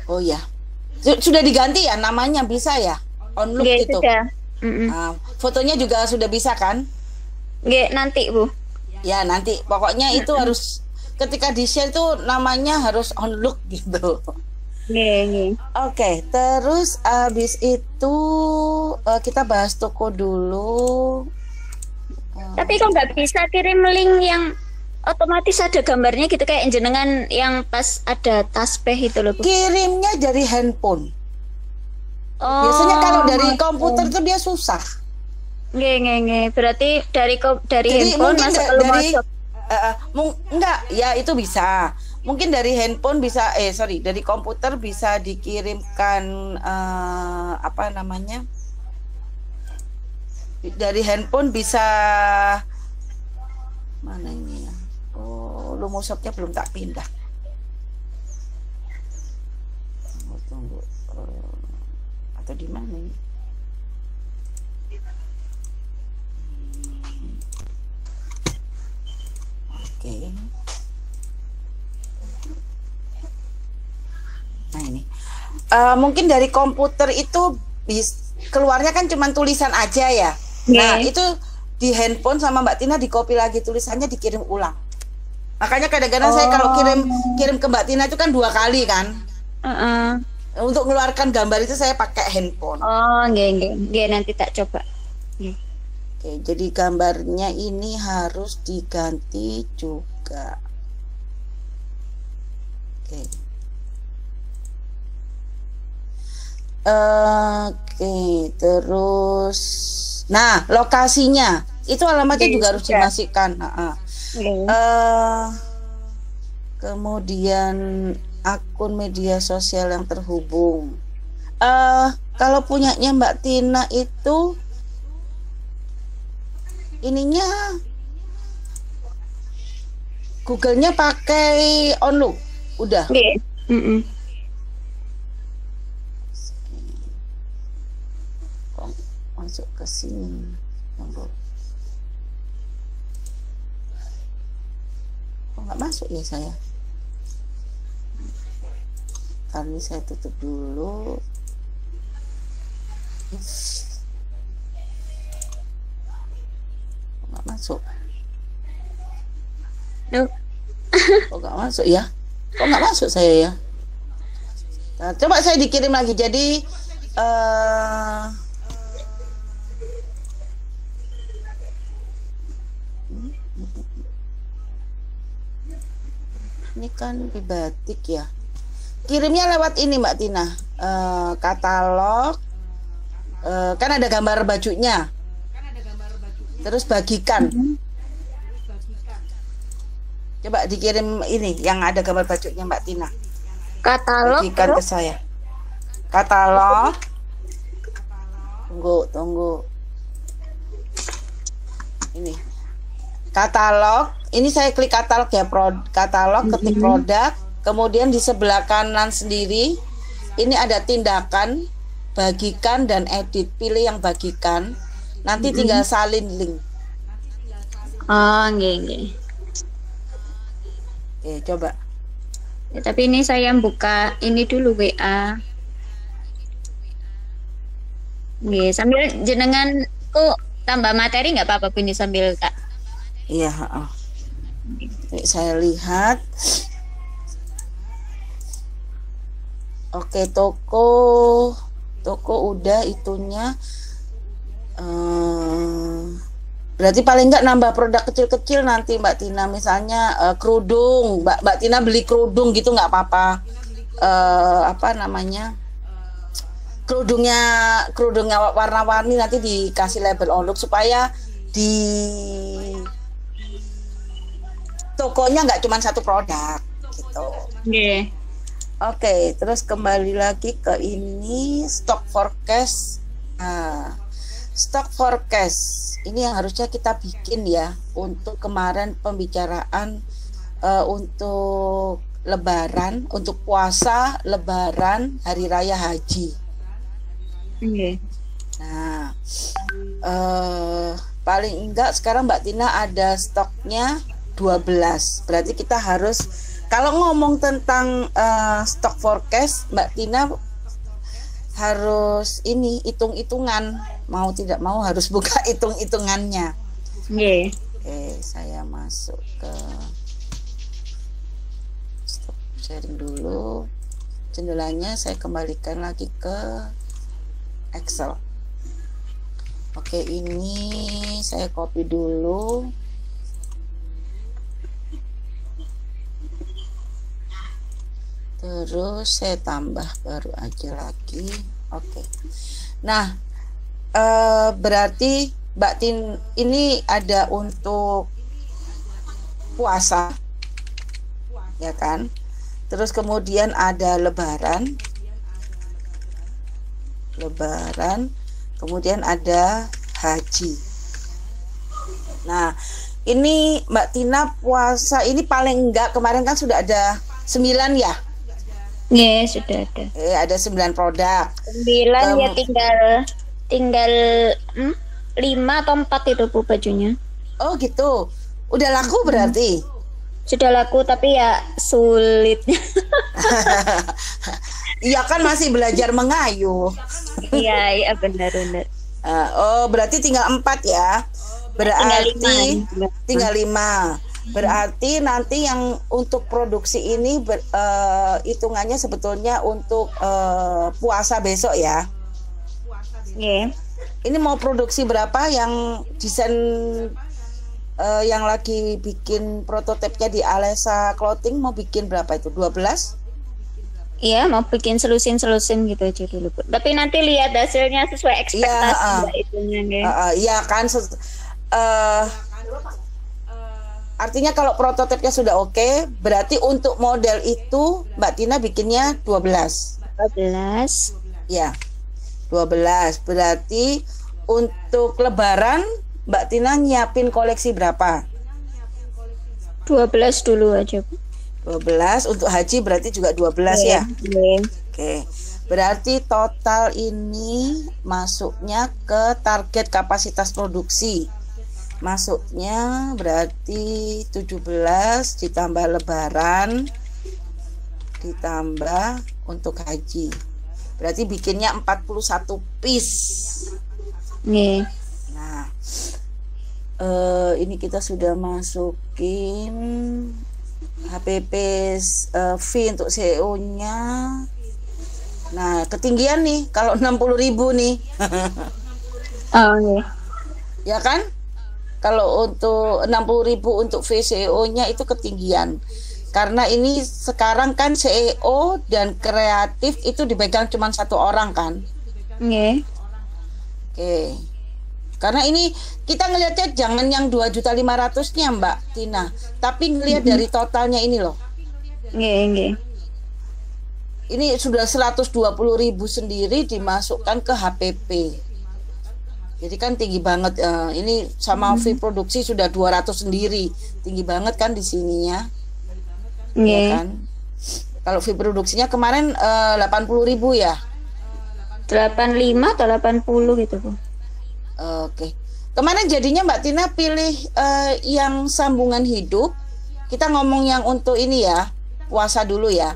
Oh ya. Sudah diganti ya namanya bisa ya? On look Gak, gitu. Sudah. Mm -mm. Nah, fotonya juga sudah bisa kan? Gak, nanti, Bu. Ya, nanti. Pokoknya itu harus ketika di-share itu namanya harus on look gitu. Oke, okay, terus abis itu uh, kita bahas toko dulu. Tapi kok nggak bisa kirim link yang otomatis ada gambarnya gitu kayak jenengan yang pas ada tasbih itu loh. Bu. Kirimnya dari handphone. Oh, Biasanya kalau dari komputer itu dia susah. Nge, nge, nge. Berarti dari dari Jadi handphone masuk da dari masuk. Uh, enggak, ya itu bisa. Mungkin dari handphone bisa eh sorry, dari komputer bisa dikirimkan uh, apa namanya? Dari handphone bisa mana ini ya? lumusopnya belum tak pindah. Tunggu tunggu. Uh, atau di mana ini? Oke. Nah ini. Uh, mungkin dari komputer itu bis, keluarnya kan cuma tulisan aja ya nah itu di handphone sama Mbak Tina di copy lagi tulisannya dikirim ulang Makanya kadang-kadang oh. saya kalau kirim oh. kirim ke Mbak Tina itu kan dua kali kan. Uh -uh. Untuk mengeluarkan gambar itu saya pakai handphone. Oh, nggak nggak nggak nanti tak coba. Oke, jadi gambarnya ini harus diganti juga. Oke. Oke, terus, nah lokasinya itu alamatnya juga harus dimasukkan. Nah. Uh, eh, kemudian akun media sosial yang terhubung. Uh, kalau punyanya Mbak Tina itu ininya Google-nya pakai Onlook, udah. Mm -mm. Masuk ke sini. nggak masuk ya saya? Kali saya tutup dulu. Nggak masuk? Duh. kok nggak masuk ya? Kok nggak masuk saya ya? Nah, coba saya dikirim lagi. Jadi uh, ini kan di batik ya. Kirimnya lewat ini Mbak Tina. E, katalog. E, kan ada gambar bajunya. Terus bagikan. Coba dikirim ini yang ada gambar bajunya Mbak Tina. Katalog bagikan ke saya. Katalog. Tunggu tunggu. Ini. Katalog ini saya klik katalog ya pro, katalog ketik produk kemudian di sebelah kanan sendiri ini ada tindakan bagikan dan edit pilih yang bagikan. Nanti tinggal salin link. Oh nggih nggih. Oke coba. Ya, tapi ini saya buka ini dulu WA Nggih, sambil jenengan kok tambah materi nggak apa-apa ini sambil kak? Iya oh. Saya lihat. Oke, toko. Toko udah itunya. Um, berarti paling nggak nambah produk kecil-kecil nanti Mbak Tina. Misalnya uh, kerudung. Mbak Mbak Tina beli kerudung gitu nggak apa-apa. Uh, apa namanya? Kerudungnya kerudungnya warna-warni nanti dikasih label ondok supaya di tokonya nggak cuma satu produk gitu. Yeah. Oke, terus kembali lagi ke ini stock forecast. Nah, stock forecast ini yang harusnya kita bikin ya untuk kemarin pembicaraan uh, untuk Lebaran, untuk puasa, Lebaran, Hari Raya Haji. Okay. Nah, uh, paling enggak sekarang Mbak Tina ada stoknya 12. Berarti kita harus kalau ngomong tentang uh, stock forecast, Mbak Tina harus ini hitung-hitungan mau tidak mau harus buka hitung-hitungannya. Yeah. Oke, saya masuk ke stop sharing dulu. Jendelanya saya kembalikan lagi ke Excel. Oke, ini saya copy dulu. Terus saya tambah baru aja lagi. Oke. Nah eh, berarti Mbak Tin ini ada untuk puasa ya kan? Terus kemudian ada lebaran. Lebaran kemudian ada haji. Nah ini Mbak Tina puasa ini paling enggak kemarin kan sudah ada sembilan ya Iya, yeah, sudah ada. Eh, ada sembilan produk. Sembilan um, ya tinggal tinggal hmm, lima atau empat itu bu bajunya. Oh gitu. Udah laku hmm. berarti? Sudah laku tapi ya sulit. Iya kan masih belajar mengayuh. Iya, iya benar benar. Uh, oh berarti tinggal empat ya? Berarti tinggal lima. Tinggal lima. Berarti nanti yang untuk produksi ini ber, uh, hitungannya sebetulnya untuk uh, puasa besok ya. Yeah. Ini mau produksi berapa yang desain uh, yang lagi bikin prototipnya di Alesa Clothing mau bikin berapa itu? 12? Iya, mau bikin selusin-selusin gitu aja dulu. Tapi nanti lihat hasilnya sesuai ekspektasi ya, uh, itunya Uh, uh, iya kan uh, Artinya kalau prototipenya sudah oke, okay, berarti untuk model itu Mbak Tina bikinnya 12. 12. Ya. 12. Berarti untuk lebaran Mbak Tina nyiapin koleksi berapa? 12 dulu aja, Bu. 12 untuk haji berarti juga 12 yeah, ya. Yeah. Oke. Berarti total ini masuknya ke target kapasitas produksi masuknya berarti 17 ditambah lebaran ditambah untuk haji. Berarti bikinnya 41 piece. Nih nah uh, ini kita sudah masukin HPP eh, fee untuk CEO nya nah ketinggian nih kalau 60.000 nih. Oh iya ya kan kalau untuk 60.000 untuk VCO-nya itu ketinggian. Karena ini sekarang kan CEO dan kreatif itu dipegang cuma satu orang kan. Oke. Okay. Oke. Okay. Karena ini kita ngelihatnya jangan yang dua juta lima ratusnya Mbak Tina, tapi ngelihat mm -hmm. dari totalnya ini loh. Oke, okay, oke. Okay. Ini sudah 120 ribu sendiri dimasukkan ke HPP. Jadi kan tinggi banget uh, ini sama hmm. fee produksi sudah 200 sendiri. Tinggi banget kan di sininya. Yeah. Ya kan? Kalau fee produksinya kemarin uh, 80 ribu ya? 85 atau 80 gitu, Bu. Oke. Okay. Kemarin jadinya Mbak Tina pilih uh, yang sambungan hidup. Kita ngomong yang untuk ini ya, puasa dulu ya.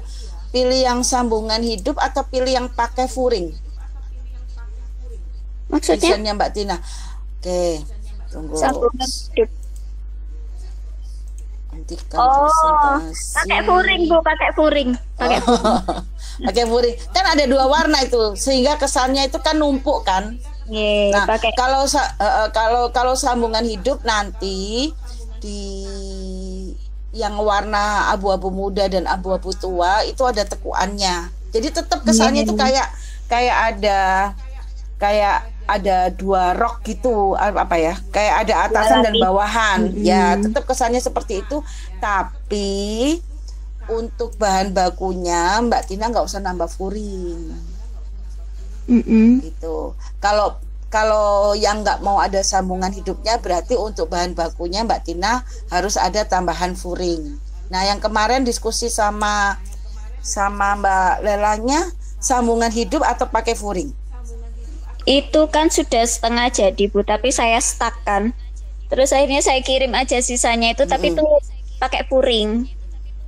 Pilih yang sambungan hidup atau pilih yang pakai furing? Maksudnya? Desainnya Mbak Tina. Oke, tunggu. Sambungan hidup. Hentikan oh, pakai furing bu, pakai furing. Pakai oh. pakai furing kan ada dua warna itu sehingga kesannya itu kan numpuk kan yeah, nah pakai. kalau uh, kalau kalau sambungan hidup nanti di yang warna abu-abu muda dan abu-abu tua itu ada tekuannya jadi tetap kesannya yeah. itu kayak kayak ada kayak ada dua rok gitu apa ya kayak ada atasan dan bawahan mm -hmm. ya tetap kesannya seperti itu tapi untuk bahan bakunya Mbak Tina nggak usah nambah furin mm -hmm. gitu kalau kalau yang nggak mau ada sambungan hidupnya berarti untuk bahan bakunya Mbak Tina harus ada tambahan furing. Nah yang kemarin diskusi sama sama Mbak Lelanya sambungan hidup atau pakai furing? Itu kan sudah setengah jadi Bu, tapi saya stuck kan. Terus akhirnya saya kirim aja sisanya itu, mm -hmm. tapi itu pakai furing.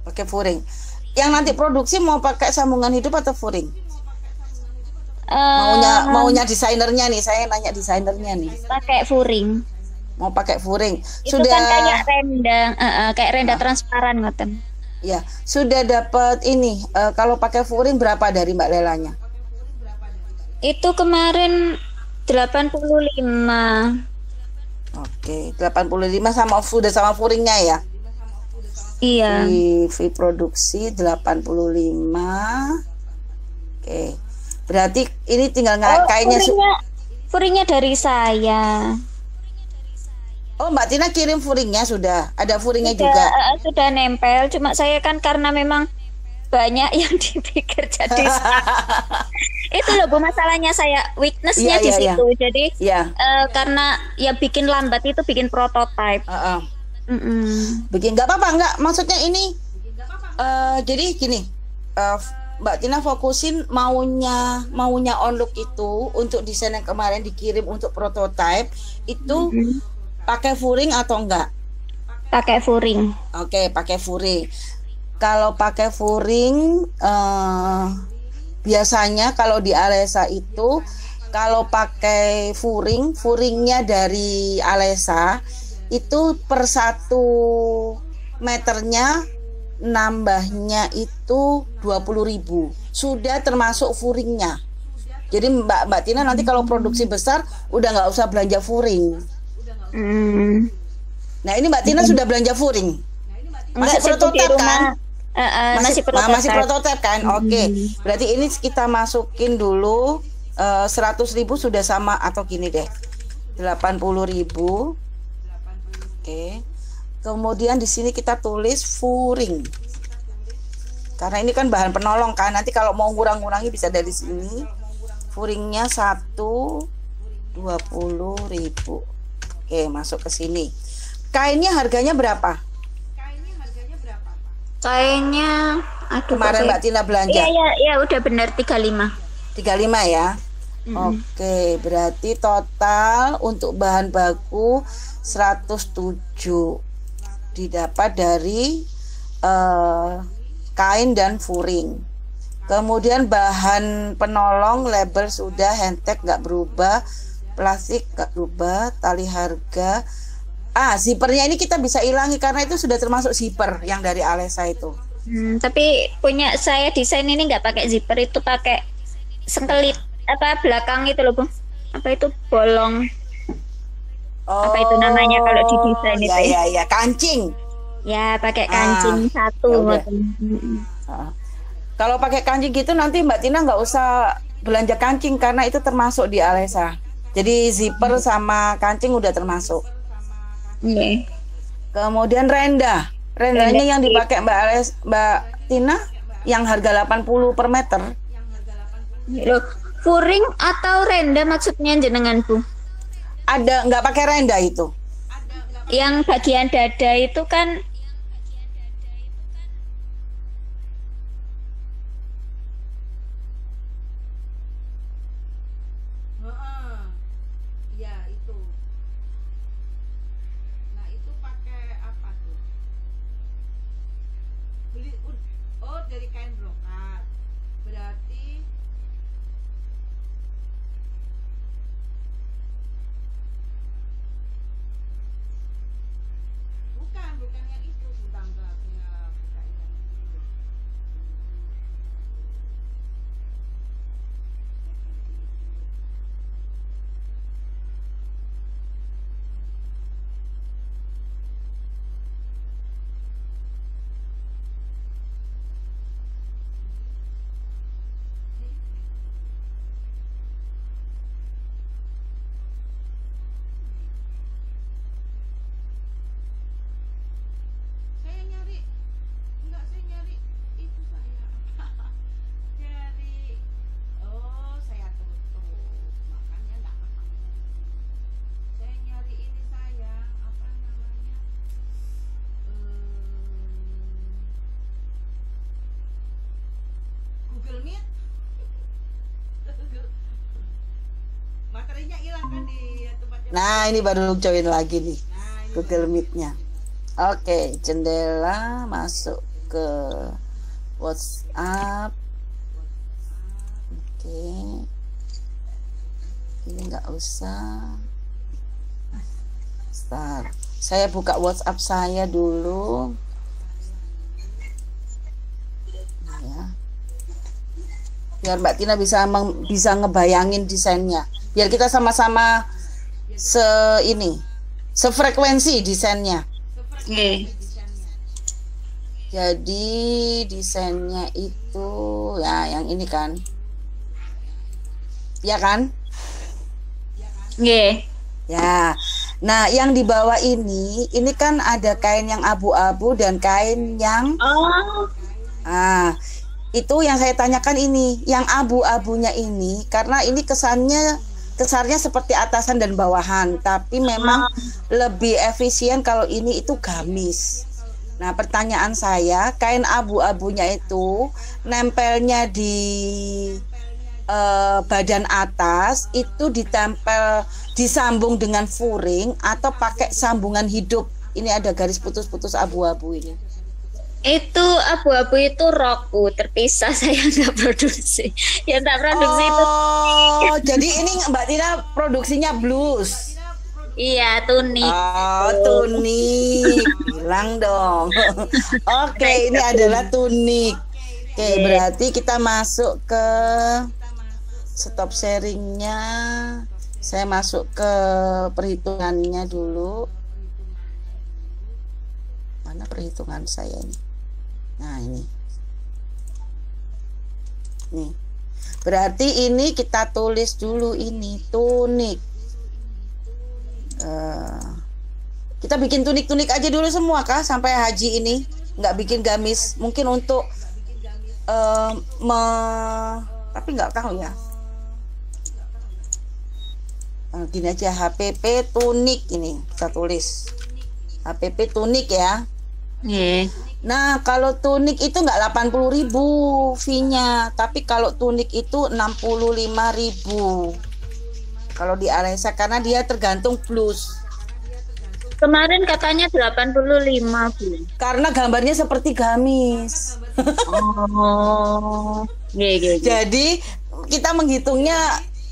Pakai furing. Yang nanti produksi mau pakai sambungan hidup atau furing? Uh, maunya maunya desainernya nih, saya nanya desainernya nih. Pakai furing. Mau pakai furing. Itu Sudah kan kayak renda, uh, uh, kayak renda nah. transparan ngoten. Ya, sudah dapat ini. Uh, kalau pakai furing berapa dari Mbak Lelanya? Itu kemarin 85. Oke, 85 sama sudah sama furingnya ya? Iya. Di fee produksi 85. Oke. Berarti ini tinggal oh, kayaknya furingnya, furingnya dari saya. Oh, Mbak Tina kirim furingnya sudah. Ada furingnya sudah, juga. Uh, sudah nempel, cuma saya kan karena memang banyak yang dipikir jadi itu loh bu masalahnya saya weaknessnya yeah, di yeah, situ yeah. jadi yeah. Uh, karena ya bikin lambat itu bikin prototype uh -uh. Mm -mm. bikin nggak apa-apa nggak maksudnya ini uh, jadi gini uh, Mbak Tina fokusin maunya maunya onlook itu untuk desain yang kemarin dikirim untuk prototype itu mm -hmm. pakai furing atau enggak pakai furing oke okay, pakai furing kalau pakai furing uh, biasanya kalau di Alesa itu kalau pakai furing, furingnya dari Alesa itu per satu meternya nambahnya itu 20.000 sudah termasuk furingnya. Jadi Mbak Mbak Tina nanti kalau produksi besar udah nggak usah belanja furing. Hmm. nah ini Mbak Tina sudah belanja furing? Masih prototipe kan Uh, uh, masih, masih prototipe. masih prototipe kan? Hmm. Oke. Okay. Berarti ini kita masukin dulu uh, seratus ribu sudah sama atau gini deh. delapan puluh ribu. Oke. Okay. Kemudian di sini kita tulis furing. Karena ini kan bahan penolong kan. Nanti kalau mau ngurang-ngurangi bisa dari sini. Furingnya satu dua puluh ribu. Oke, masuk ke sini. Kainnya harganya berapa? Kayaknya aduh kemarin Mbak Tina belanja. Iya iya iya udah benar 35. 35 ya. Mm. Oke, berarti total untuk bahan baku 107 didapat dari uh, kain dan furing. Kemudian bahan penolong label sudah handtag nggak berubah, plastik nggak berubah, tali harga Ah, zippernya ini kita bisa hilangi karena itu sudah termasuk zipper yang dari Alesa itu. Hmm, tapi punya saya desain ini nggak pakai zipper itu pakai sengkelit apa belakang itu loh bu. Apa itu? Bolong. Oh, apa itu namanya kalau di desain ya, itu? ya ya ya. Kancing. Ya pakai kancing ah, satu. ya ah. kalau pakai kancing gitu nanti mbak Tina nggak usah belanja kancing karena itu termasuk di Alesa jadi zipper sama kancing udah termasuk Yeah. Kemudian renda. Rendanya yang dipakai Mbak Ales, Mbak Tina yang harga 80 per meter. Loh, furing atau renda maksudnya jenengan Bu? Ada nggak pakai renda itu? Yang bagian dada itu kan Nah, ini baru join lagi nih Google Meet-nya. Oke, jendela masuk ke WhatsApp. Oke. Ini nggak usah. Start. Saya buka WhatsApp saya dulu. Ya. Biar Mbak Tina bisa bisa ngebayangin desainnya. Biar kita sama-sama se ini sefrekuensi desainnya. Okay. Jadi desainnya itu ya yang ini kan. Ya kan? Okay. Ya. Nah, yang di bawah ini ini kan ada kain yang abu-abu dan kain yang Oh. Ah, itu yang saya tanyakan ini, yang abu-abunya ini karena ini kesannya kesannya seperti atasan dan bawahan, tapi memang lebih efisien kalau ini itu gamis. Nah, pertanyaan saya, kain abu-abunya itu nempelnya di uh, badan atas itu ditempel disambung dengan furing atau pakai sambungan hidup. Ini ada garis putus-putus abu-abu ini itu abu-abu itu roku terpisah saya nggak produksi yang tak produksi oh, itu oh jadi ini mbak Tina produksinya blues Iya, tunik. Oh, tunik. Bilang dong. Oke, okay, ini adalah tunik. Oke, okay, iya. berarti kita masuk ke stop sharingnya. Saya masuk ke perhitungannya dulu. Mana perhitungan saya ini? Nah, ini. Nih. Berarti ini kita tulis dulu ini tunik. Uh, kita bikin tunik-tunik aja dulu semua kah sampai haji ini nggak bikin gamis mungkin untuk uh, me, tapi nggak tahu ya uh, gini aja HPP tunik ini kita tulis HPP tunik ya yeah. Nah, kalau tunik itu nggak 80 ribu fee-nya, tapi kalau tunik itu 65 ribu. Kalau di Alesa karena dia tergantung plus. Kemarin katanya 85 Bu. Karena gambarnya seperti gamis. Oh. Gye, gye, gye. Jadi kita menghitungnya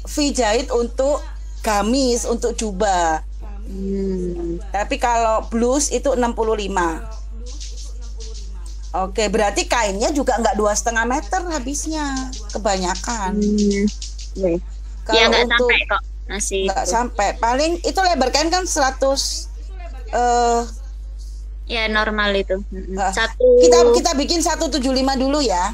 fee jahit untuk gamis, untuk jubah. Hmm. Tapi kalau blus itu 65. Oke, berarti kainnya juga nggak dua setengah meter habisnya, kebanyakan. Hmm. Ya. Kalau ya, nggak sampai kok masih nggak sampai, paling itu lebar kain kan 100 uh, ya normal itu. Uh, Satu kita kita bikin 175 dulu ya.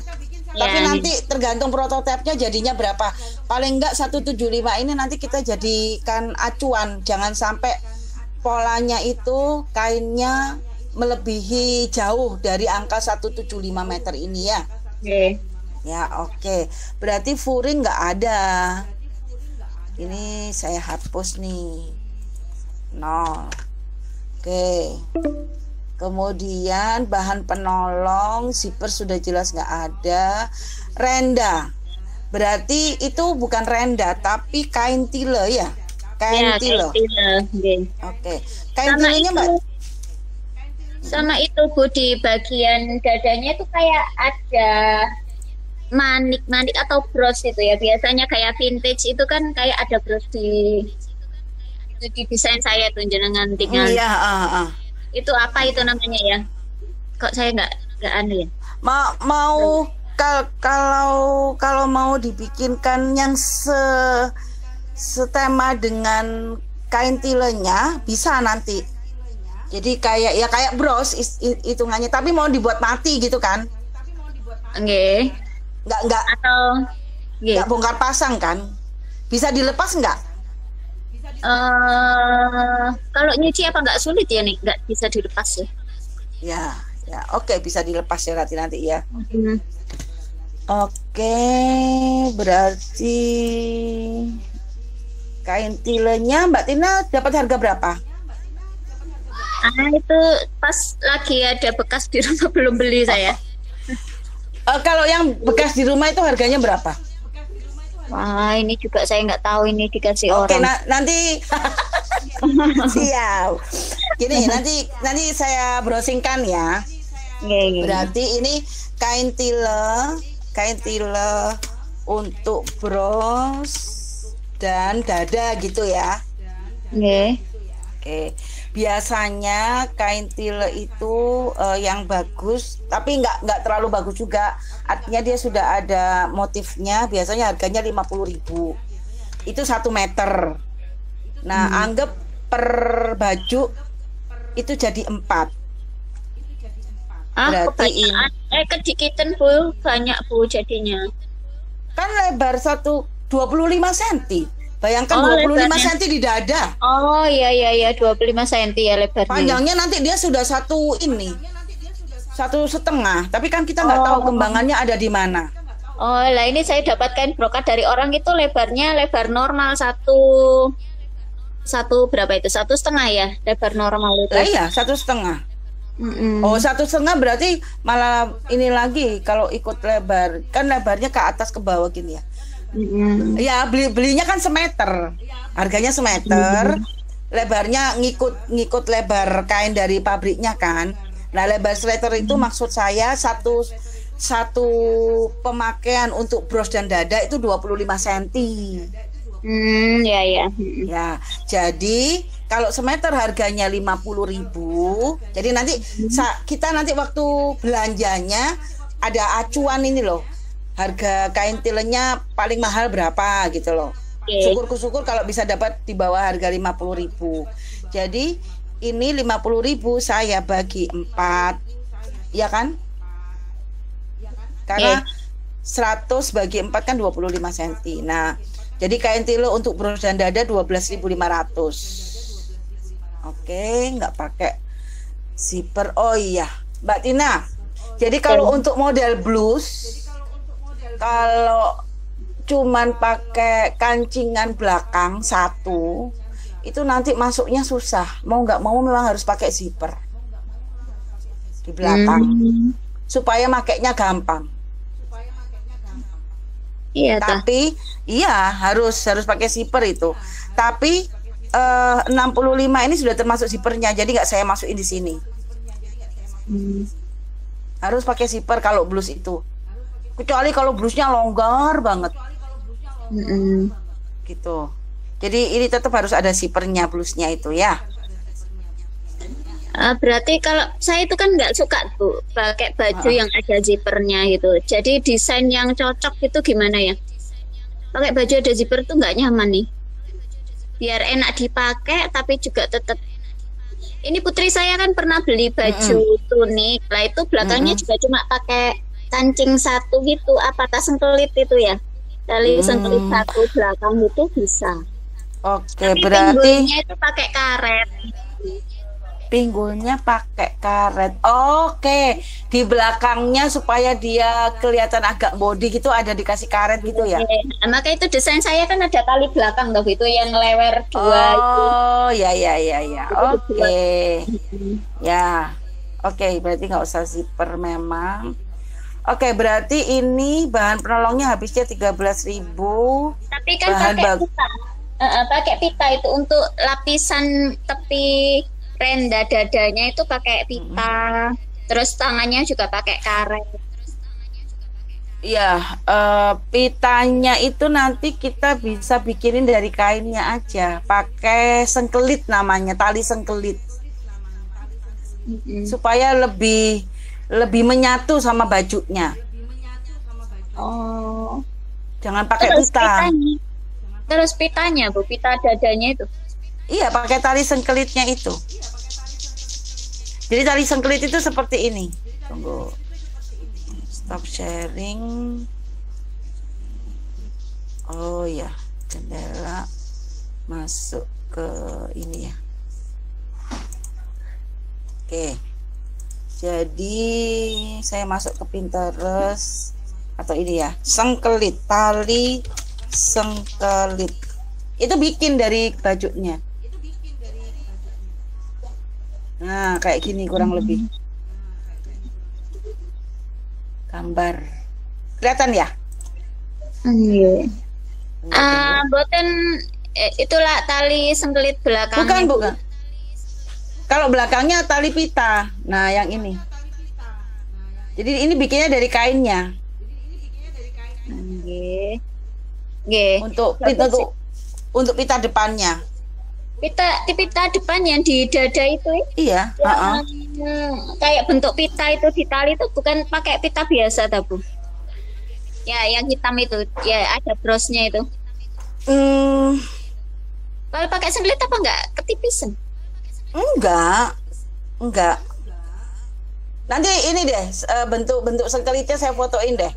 Ya, Tapi nanti tergantung prototipenya jadinya berapa. Paling enggak 175 ini nanti kita jadikan acuan, jangan sampai polanya itu kainnya melebihi jauh dari angka 175 meter ini ya. Oke. Okay. Ya oke. Okay. Berarti furing nggak ada. Ini saya hapus nih. Nol. Oke. Okay. Kemudian bahan penolong zipper sudah jelas nggak ada. Renda. Berarti itu bukan renda tapi kain tile ya. Kain ya, tile. Oke. Okay. Kain tilenya Mbak sama itu Bu di bagian dadanya itu kayak ada manik-manik atau bros itu ya. Biasanya kayak vintage itu kan kayak ada bros di di desain saya tuh jenengan tinggal iya uh, uh. itu apa itu namanya ya? Kok saya nggak nggak anu ya? Mau mau kal kalau kalau mau dibikinkan yang se setema dengan kain tilenya bisa nanti jadi kayak ya kayak bros hitungannya, tapi mau dibuat mati gitu kan? Enggak. Enggak enggak atau enggak bongkar pasang kan? Bisa dilepas enggak? Uh, kalau nyuci apa enggak sulit ya nih? Enggak bisa dilepas ya? Ya, ya oke bisa dilepas ya nanti nanti ya. Hmm. Oke, berarti kain tilenya Mbak Tina dapat harga berapa? Ah itu pas lagi ada bekas di rumah belum beli saya. uh, kalau yang bekas di rumah itu harganya berapa? Wah, ini juga saya nggak tahu ini dikasih Oke, orang. Oke, na nanti siap. Gini, nanti nanti saya browsingkan ya. Gini. Berarti ini kain tile, kain tile untuk bros dan dada gitu ya. Oke. Oke biasanya kain tile itu uh, yang bagus tapi nggak nggak terlalu bagus juga. Artinya dia sudah ada motifnya biasanya harganya 50.000 itu satu meter. Nah hmm. anggap per baju itu jadi empat. Ah, berarti ini eh kedikitan bu. Banyak bu jadinya. Kan lebar satu 25 cm Bayangkan oh, 25 cm di dada. Oh iya iya iya 25 cm ya lebarnya. Panjangnya nanti dia sudah satu ini. Satu setengah, tapi kan kita nggak oh. tahu kembangannya ada di mana. Oh, lah ini saya dapatkan brokat dari orang itu lebarnya lebar normal satu satu berapa itu satu setengah ya lebar normal itu. Lah iya satu setengah. Mm-mm. Oh satu setengah berarti malah ini lagi kalau ikut lebar kan lebarnya ke atas ke bawah gini ya. Mm-hmm. Ya beli belinya kan semeter, harganya semeter, mm-hmm. lebarnya ngikut ngikut lebar kain dari pabriknya kan. Nah lebar sweater itu mm-hmm. maksud saya satu satu pemakaian untuk bros dan dada itu 25 cm. Hmm, ya ya. Ya, jadi kalau semeter harganya 50.000. Jadi nanti mm-hmm. kita nanti waktu belanjanya ada acuan ini loh harga kain tilenya paling mahal berapa gitu loh. Okay. Syukur-syukur kalau bisa dapat di bawah harga 50.000. Jadi ini 50.000 saya bagi 4. Ya kan? Karena okay. 100 bagi 4 kan 25 cm. Nah, jadi kain tilo untuk bros dan dada 12.500. Oke, nggak pakai zipper. Oh iya, Mbak Tina. Jadi kalau okay. untuk model blus kalau cuman pakai kancingan belakang satu itu nanti masuknya susah. Mau nggak mau memang harus pakai zipper di belakang. Hmm. supaya makainya gampang. Iya tapi iya harus harus pakai zipper itu. Tapi eh, 65 ini sudah termasuk zippernya jadi nggak saya masukin di sini. Hmm. harus pakai zipper kalau blus itu kecuali kalau blusnya longgar banget mm -hmm. gitu jadi ini tetap harus ada sipernya blusnya itu ya Uh, berarti kalau saya itu kan nggak suka tuh pakai baju uh. yang ada zippernya gitu. Jadi desain yang cocok itu gimana ya? Pakai baju ada zipper tuh nggak nyaman nih. Biar enak dipakai tapi juga tetap. Ini putri saya kan pernah beli baju mm -hmm. tunik, lah itu belakangnya mm -hmm. juga cuma pakai kancing satu gitu apa tas sengkelit itu ya? Tali hmm. sengkelit satu belakang itu bisa. Oke Tapi berarti pinggulnya itu pakai karet. Pinggulnya pakai karet. Oke di belakangnya supaya dia kelihatan agak body gitu ada dikasih karet gitu ya? Nah, maka itu desain saya kan ada tali belakang tuh itu yang lewer dua oh itu. ya ya ya. Ya oke. ya. Oke berarti nggak usah zipper memang Oke, berarti ini bahan penolongnya habisnya 13.000. Tapi kan bahan pakai pita. Uh, pakai pita itu untuk lapisan tepi renda dadanya itu pakai pita. Hmm. Terus tangannya juga pakai karet. Iya, uh, pitanya itu nanti kita bisa bikinin dari kainnya aja, pakai sengkelit namanya, tali sengkelit, mm -hmm. supaya lebih lebih menyatu sama bajunya. Oh. Jangan pakai Terus pita. Pitanya. Terus pitanya, Bu, pita dadanya itu. Iya, pakai tali sengkelitnya itu. Jadi tali sengkelit itu seperti ini. Tunggu. Stop sharing. Oh ya, jendela masuk ke ini ya. Oke. Okay. Jadi saya masuk ke Pinterest atau ini ya, sengkelit, tali sengkelit. Itu bikin dari bajunya. Nah, kayak gini kurang lebih. gambar. Kelihatan ya? Iya. Uh, boten eh, itulah tali sengkelit belakang bukan bukan kalau belakangnya tali pita nah yang ini jadi ini bikinnya dari kainnya. Okay. Untuk pita untuk untuk pita depannya. Pita pita depan yang di dada itu? Iya. Yang, uh -uh. Kayak bentuk pita itu di tali itu bukan pakai pita biasa, tabu. Ya, yang hitam itu, ya ada brosnya itu. Hmm. Kalau pakai singlet apa enggak ketipisan? Enggak, enggak. Nanti ini deh bentuk-bentuk sengkelitnya saya fotoin deh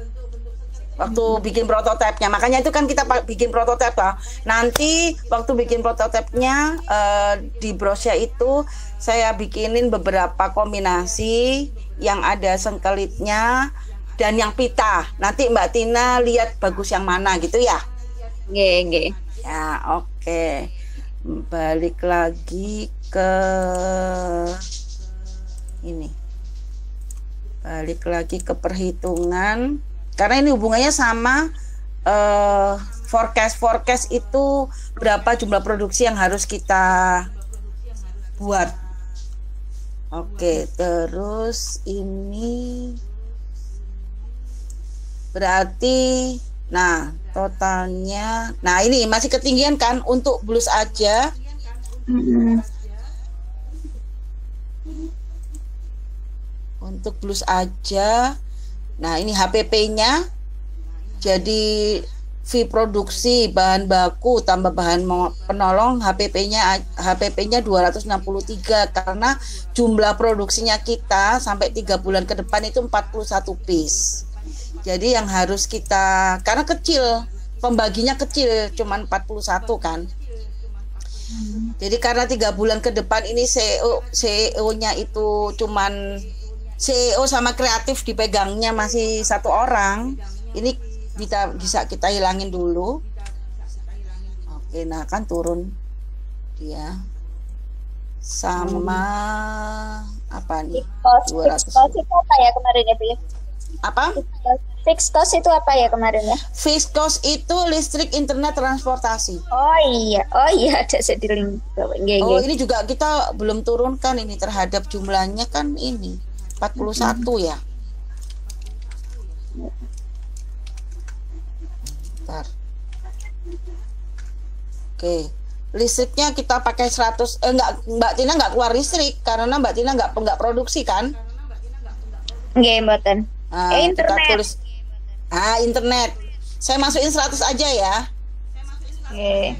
waktu bikin prototipenya makanya itu kan kita bikin prototip lah nanti waktu bikin prototipnya uh, di brosnya itu saya bikinin beberapa kombinasi yang ada sengkelitnya dan yang pita nanti Mbak Tina lihat bagus yang mana gitu ya Nge, nge. ya oke okay. balik lagi ke ini. Balik lagi ke perhitungan. Karena ini hubungannya sama uh, forecast forecast itu berapa jumlah produksi yang harus kita buat. Oke terus ini berarti nah totalnya nah ini masih ketinggian kan untuk blus aja untuk blus aja Nah, ini HPP-nya jadi fee produksi bahan baku tambah bahan penolong HPP-nya HPP-nya 263 karena jumlah produksinya kita sampai tiga bulan ke depan itu 41 piece. Jadi yang harus kita karena kecil pembaginya kecil cuman 41 kan. Jadi karena tiga bulan ke depan ini CEO CEO-nya itu cuman CEO sama kreatif dipegangnya masih satu orang. Ini kita bisa kita hilangin dulu. Oke nah kan turun dia. Sama apa nih? Dua ratus. apa ya kemarin ya ya? Apa fixed cost itu apa ya kemarin ya fixed cost itu listrik internet transportasi oh iya oh iya ada sedih oh ini juga kita belum turunkan ini terhadap jumlahnya kan ini 41 ya Bentar. Oke, listriknya kita pakai 100 eh enggak Mbak Tina enggak keluar listrik karena Mbak Tina enggak enggak produksi kan? Nggih, mboten. Nah, eh, internet. Kita tulis Ah, internet. Saya masukin 100 aja ya. Oke.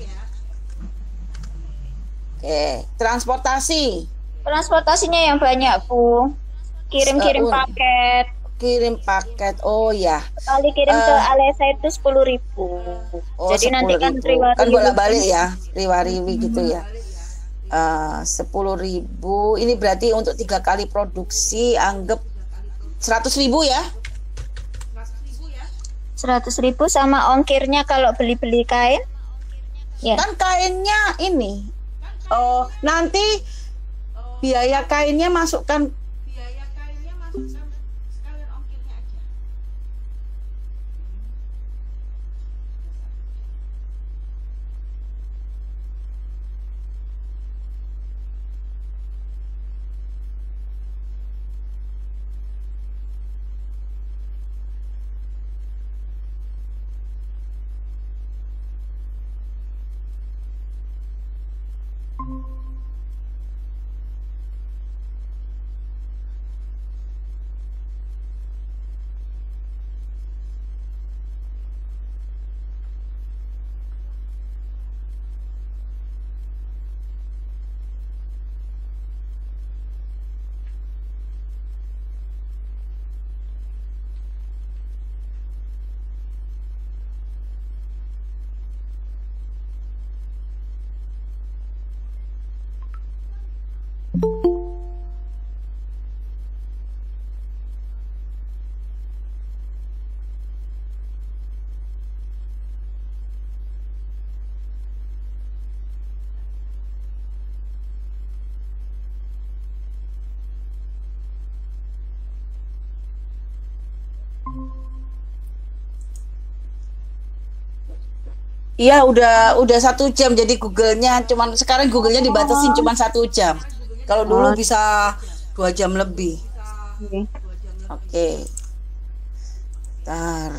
Oke, transportasi. Transportasinya yang banyak, Bu kirim-kirim uh, paket kirim paket oh ya kali kirim uh, ke eh. Alesa itu sepuluh ribu oh, jadi nanti kan ribu. kan bolak balik ya riwa-riwi hmm. gitu ya sepuluh ribu ini berarti untuk tiga kali produksi anggap seratus ribu ya? Seratus ribu sama ongkirnya kalau beli-beli kain? Ya. kan kainnya ini. Oh nanti biaya kainnya masukkan Iya udah udah satu jam jadi Google-nya cuman sekarang Google-nya dibatasin cuma satu jam. Kalau dulu oh. bisa dua jam lebih. Oke. Okay. Ntar.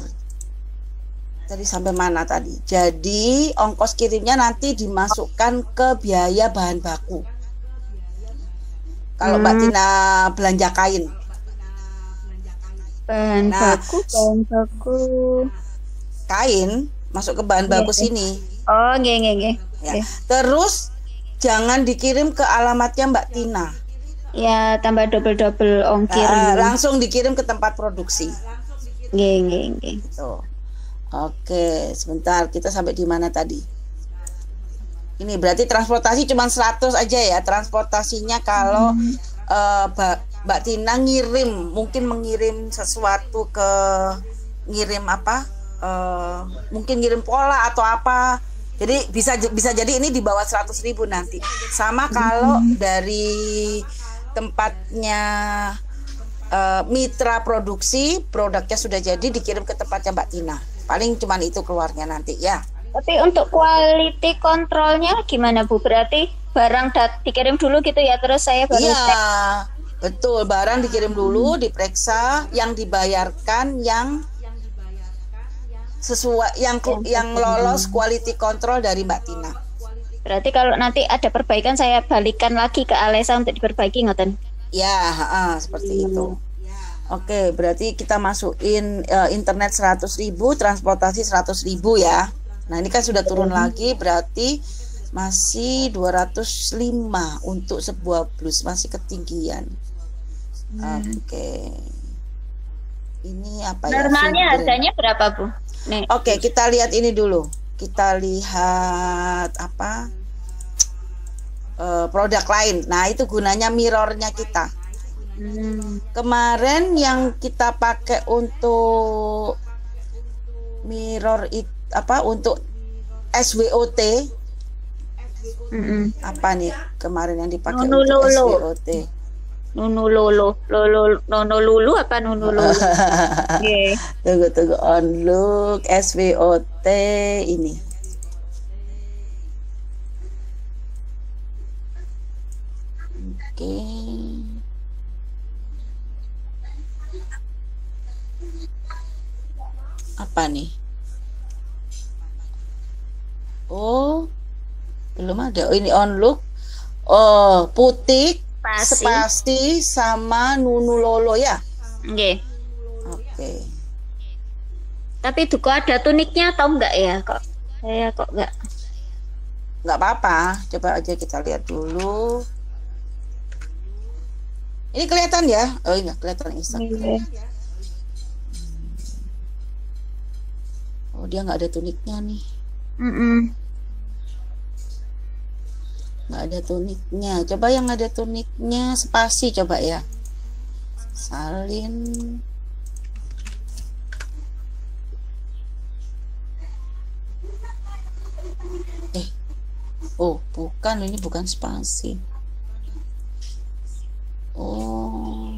Tadi sampai mana tadi? Jadi ongkos kirimnya nanti dimasukkan ke biaya bahan baku. Kalau hmm. Mbak Tina belanja kain. Bahan nah, baku, bahan baku. Kain masuk ke bahan baku iya. sini. Oh, nggih nggih nggih. Ya. Terus jangan dikirim ke alamatnya Mbak Tina. Ya, tambah double-double ongkir. Nah, langsung dikirim ke tempat produksi. Nggih nggih nggih. Gitu. Oke, sebentar kita sampai di mana tadi? Ini berarti transportasi cuma 100 aja ya. Transportasinya kalau hmm. uh, Mbak Tina ngirim, mungkin mengirim sesuatu ke ngirim apa? uh, mungkin ngirim pola atau apa. Jadi bisa bisa jadi ini di bawah 100 ribu nanti. Sama kalau hmm. dari tempatnya uh, mitra produksi produknya sudah jadi dikirim ke tempatnya Mbak Tina paling cuman itu keluarnya nanti ya. Tapi untuk quality kontrolnya gimana Bu? Berarti barang dat dikirim dulu gitu ya terus saya baru Iya betul barang dikirim dulu diperiksa yang dibayarkan yang sesuai yang yang lolos quality control dari Mbak Tina. Berarti kalau nanti ada perbaikan saya balikan lagi ke Alesa untuk diperbaiki ngoten. Ya, uh, seperti hmm. itu. Oke, berarti kita masukin uh, internet 100.000, transportasi 100.000 ya. Nah, ini kan sudah turun hmm. lagi berarti masih 205 untuk sebuah blus masih ketinggian. Hmm. Oke. Ini apa Normalnya ya? Normalnya harganya berapa, Bu? Nih. Oke, kita lihat ini dulu. Kita lihat apa? Uh, produk lain. Nah, itu gunanya mirrornya kita. Hmm. Kemarin yang kita pakai untuk mirror it apa untuk SWOT mm -mm. apa nih kemarin yang dipakai no, no, untuk SWOT Nunu Lolo, Lolo, Nono Lulu apa Nunu Lulu? okay. Tunggu tunggu on look SWOT ini. Oke. Okay. Apa nih? Oh, belum ada. Oh, ini on look. Oh, putih Spasi. Spasi sama Nunu Lolo ya? Oke. Oke. Okay. Tapi itu kok ada tuniknya atau enggak ya kok? Saya kok enggak. Enggak apa-apa. Coba aja kita lihat dulu. Ini kelihatan ya? Oh iya, kelihatan Instagram. Iya. Oh, dia nggak ada tuniknya nih. Mm -mm nggak ada tuniknya. Coba yang ada tuniknya spasi coba ya. Salin. Eh oh bukan. Ini bukan spasi. Oh.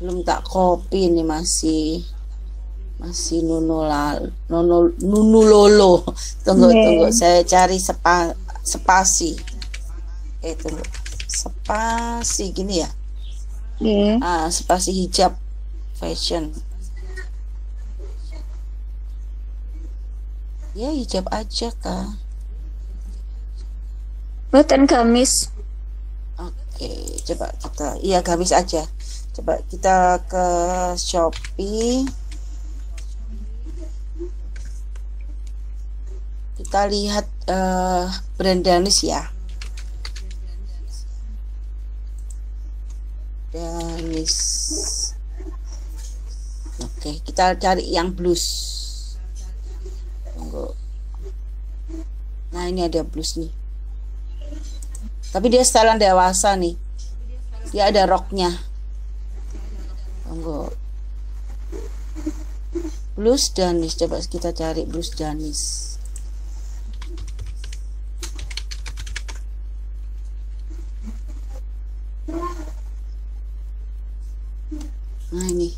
Belum tak kopi ini masih. Masih nunu lal nunu nunu lolo. Tunggu yeah. tunggu. Saya cari sepa spasi. Eh tunggu spasi gini ya? Yeah. ah spasi hijab fashion. Ya hijab aja kak. Bukan gamis. Oke coba kita iya gamis aja. Coba kita ke shopee kita lihat uh, brand Danis ya. Danis. Oke kita cari yang blues. Tunggu. Nah ini ada blues nih. Tapi dia setelan dewasa nih. Dia ada roknya tunggu. Blues Danis. Coba kita cari blues Danis nah ini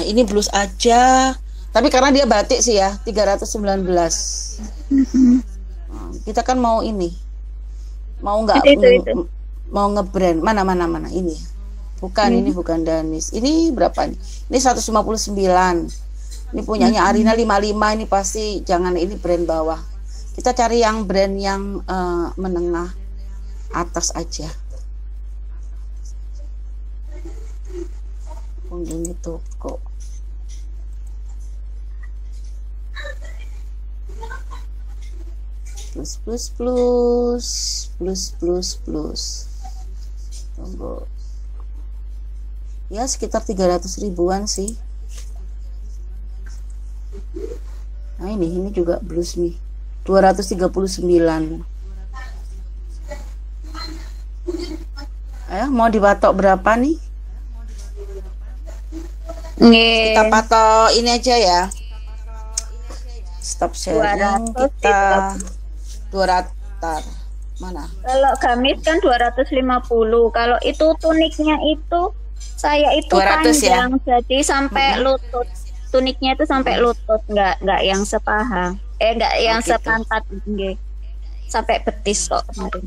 Nah, ini blus aja. Tapi karena dia batik sih ya, 319. Nah, kita kan mau ini. Mau nggak mau ngebrand. Mana mana mana ini. Bukan hmm. ini bukan Danis. Ini berapa nih? Ini 159. Ini punyanya hmm. Arina 55 ini pasti jangan ini brand bawah. Kita cari yang brand yang uh, menengah atas aja. kunjungi toko plus plus plus plus plus plus tunggu ya sekitar 300 ribuan sih nah ini ini juga blues nih 239 Ayo, mau dibatok berapa nih? Nge. Kita patok ini aja ya. Stop sharing 200, kita 200 mana? Kalau gamis kan 250. Kalau itu tuniknya itu saya itu 200 ya? panjang ya? jadi sampai hmm. lutut. Tuniknya itu sampai lutut, nggak nggak yang sepaha. Eh nggak yang oh, gitu. sepantat. Sampai betis kok kemarin.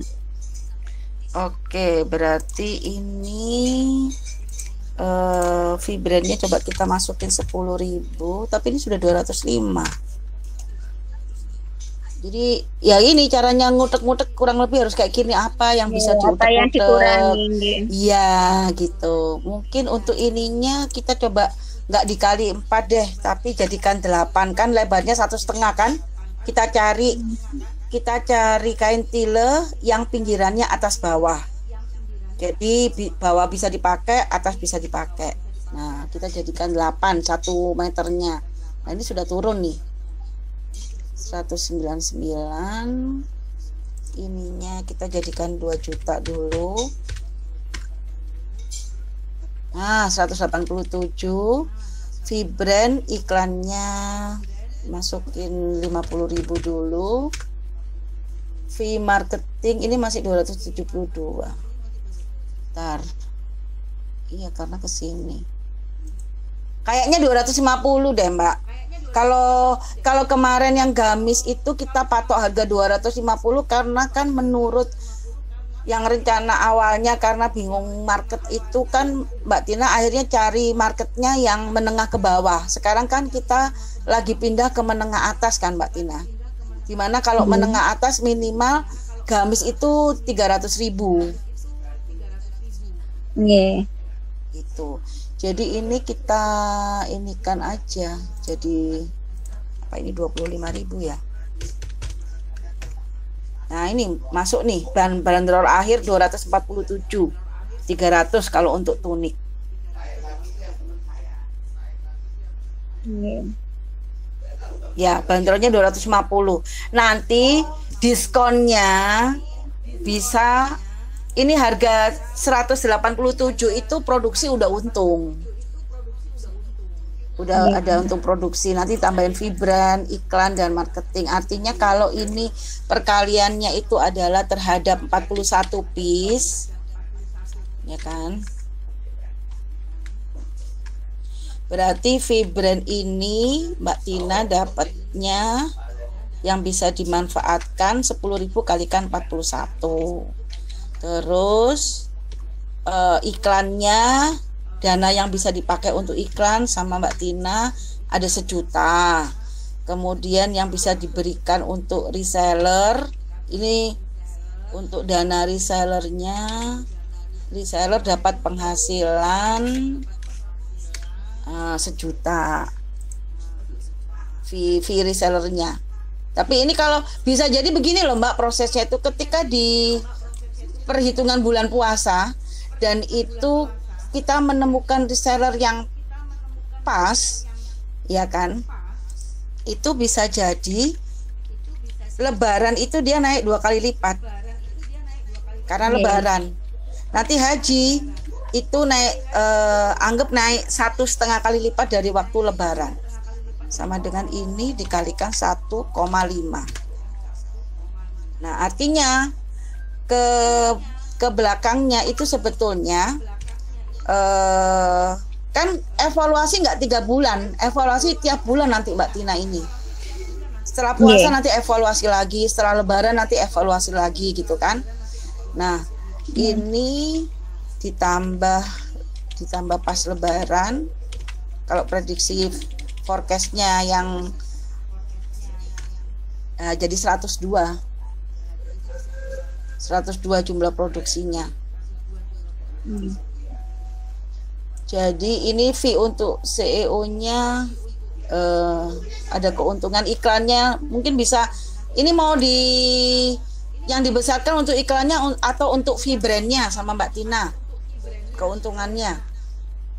Oke, berarti ini uh, vibrannya coba kita masukin 10.000 tapi ini sudah 205 jadi ya ini caranya ngutek-ngutek kurang lebih harus kayak gini apa yang bisa ya, diutek yang dikurangi iya gitu mungkin untuk ininya kita coba nggak dikali empat deh tapi jadikan delapan kan lebarnya satu setengah kan kita cari kita cari kain tile yang pinggirannya atas bawah jadi bawah bisa dipakai, atas bisa dipakai. Nah, kita jadikan 8 satu meternya. Nah, ini sudah turun nih. 199 ininya kita jadikan 2 juta dulu. Nah, 187 Vibran iklannya masukin 50.000 dulu. Fee marketing ini masih 272 bentar. Iya karena ke sini. Kayaknya 250 deh mbak kalau kalau kemarin yang gamis itu kita patok harga 250 karena kan menurut yang rencana awalnya karena bingung market itu kan Mbak Tina akhirnya cari marketnya yang menengah ke bawah. Sekarang kan kita lagi pindah ke menengah atas kan Mbak Tina. Di mana kalau hmm. menengah atas minimal gamis itu 300 ribu Yeah. Gitu. Jadi ini kita ini kan aja. Jadi apa ini 25.000 ya? Nah, ini masuk nih bahan bandrol akhir 247. 300 kalau untuk tunik. Yeah. Ya, bandrolnya 250. Nanti diskonnya bisa ini harga 187 itu produksi udah untung. Udah ya. ada untung produksi. Nanti tambahin vibran iklan dan marketing. Artinya kalau ini perkaliannya itu adalah terhadap 41 piece ya kan? Berarti vibran ini Mbak Tina dapatnya yang bisa dimanfaatkan 10.000 kalikan 41 terus uh, iklannya dana yang bisa dipakai untuk iklan sama Mbak Tina ada sejuta. Kemudian yang bisa diberikan untuk reseller ini untuk dana resellernya reseller dapat penghasilan uh, sejuta fee, fee resellernya. Tapi ini kalau bisa jadi begini loh mbak prosesnya itu ketika di perhitungan bulan puasa dan itu kita menemukan reseller yang pas ya kan? Itu bisa jadi lebaran itu dia naik dua kali lipat. Karena okay. lebaran. Nanti haji itu naik eh, anggap naik satu setengah kali lipat dari waktu lebaran. Sama dengan ini dikalikan 1,5 nah artinya ke ke belakangnya itu sebetulnya eh, kan evaluasi nggak tiga bulan evaluasi tiap bulan nanti mbak Tina ini setelah puasa yeah. nanti evaluasi lagi setelah lebaran nanti evaluasi lagi gitu kan nah hmm. ini ditambah ditambah pas lebaran kalau prediksi forecastnya yang nah, jadi 102 102 jumlah produksinya hmm. jadi ini fee untuk CEO nya uh, ada keuntungan iklannya mungkin bisa ini mau di yang dibesarkan untuk iklannya atau untuk fee brandnya sama Mbak Tina keuntungannya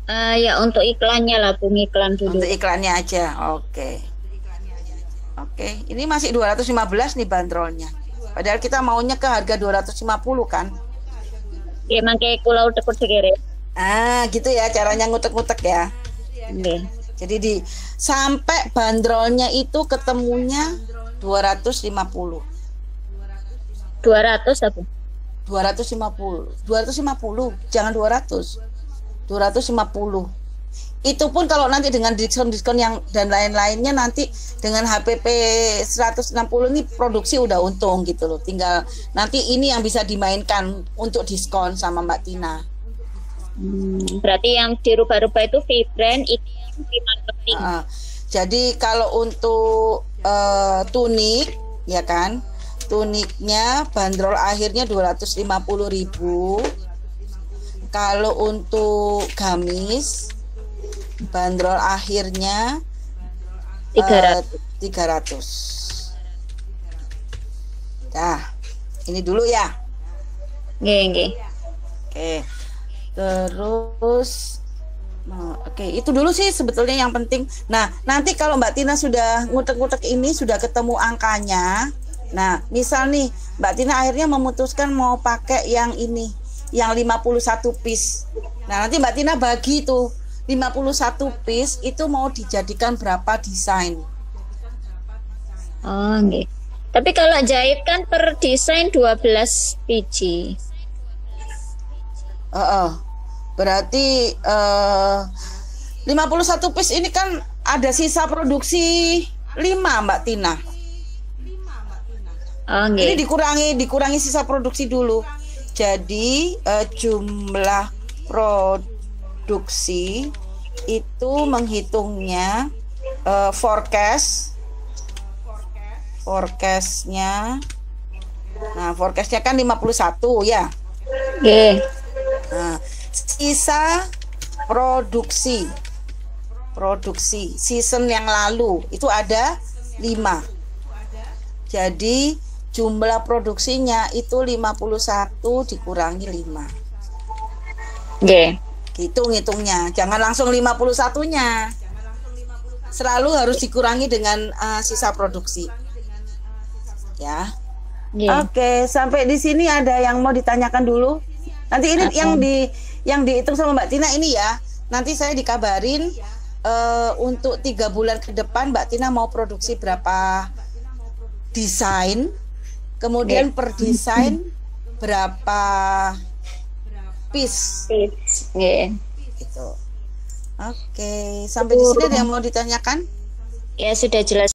uh, ya untuk iklannya lah pun iklan dulu untuk iklannya aja oke okay. Oke, ini masih 215 nih bandrolnya. Padahal kita maunya ke harga 250 kan? Ya, mangke kulau tekut segere. Ah, gitu ya caranya ngutek-ngutek ya. Iya. Jadi di sampai bandrolnya itu ketemunya 250. 200 apa? 250. 250, jangan 200. 250 itu pun kalau nanti dengan diskon-diskon yang dan lain-lainnya nanti dengan HPP 160 ini produksi udah untung gitu loh. Tinggal nanti ini yang bisa dimainkan untuk diskon sama Mbak Tina. Hmm, berarti yang dirubah-rubah itu Vibran itu marketing. Uh, jadi kalau untuk uh, tunik ya kan, tuniknya bandrol akhirnya 250.000. Kalau untuk gamis bandrol akhirnya 300 uh, 300 Nah, ini dulu ya. Nggih, nggih. Oke. Terus nah, Oke, itu dulu sih sebetulnya yang penting. Nah, nanti kalau Mbak Tina sudah ngutek-ngutek ini sudah ketemu angkanya. Nah, misal nih Mbak Tina akhirnya memutuskan mau pakai yang ini, yang 51 piece. Nah, nanti Mbak Tina bagi tuh 51 piece itu mau dijadikan berapa desain? Oh, okay. Tapi kalau jahit kan per desain 12 biji. Uh, uh. Berarti uh, 51 piece ini kan ada sisa produksi 5 Mbak Tina. Oh, okay. Ini dikurangi dikurangi sisa produksi dulu. Jadi uh, jumlah produksi produksi itu menghitungnya uh, forecast. Forecastnya. Nah forecastnya kan 51 ya? Yeah. nah, sisa produksi. Produksi season yang lalu itu ada 5 jadi jumlah produksinya itu 51 dikurangi 5 yeah gitu ngitungnya jangan langsung 51 nya selalu harus dikurangi dengan uh, sisa produksi ya yeah. oke okay, sampai di sini ada yang mau ditanyakan dulu nanti ini okay. yang di yang dihitung sama Mbak Tina ini ya nanti saya dikabarin uh, untuk tiga bulan ke depan Mbak Tina mau produksi berapa desain kemudian yeah. per desain berapa piece. Piece. Yeah. Gitu. Oke, okay. sampai di sini ada yang mau ditanyakan? Ya sudah jelas.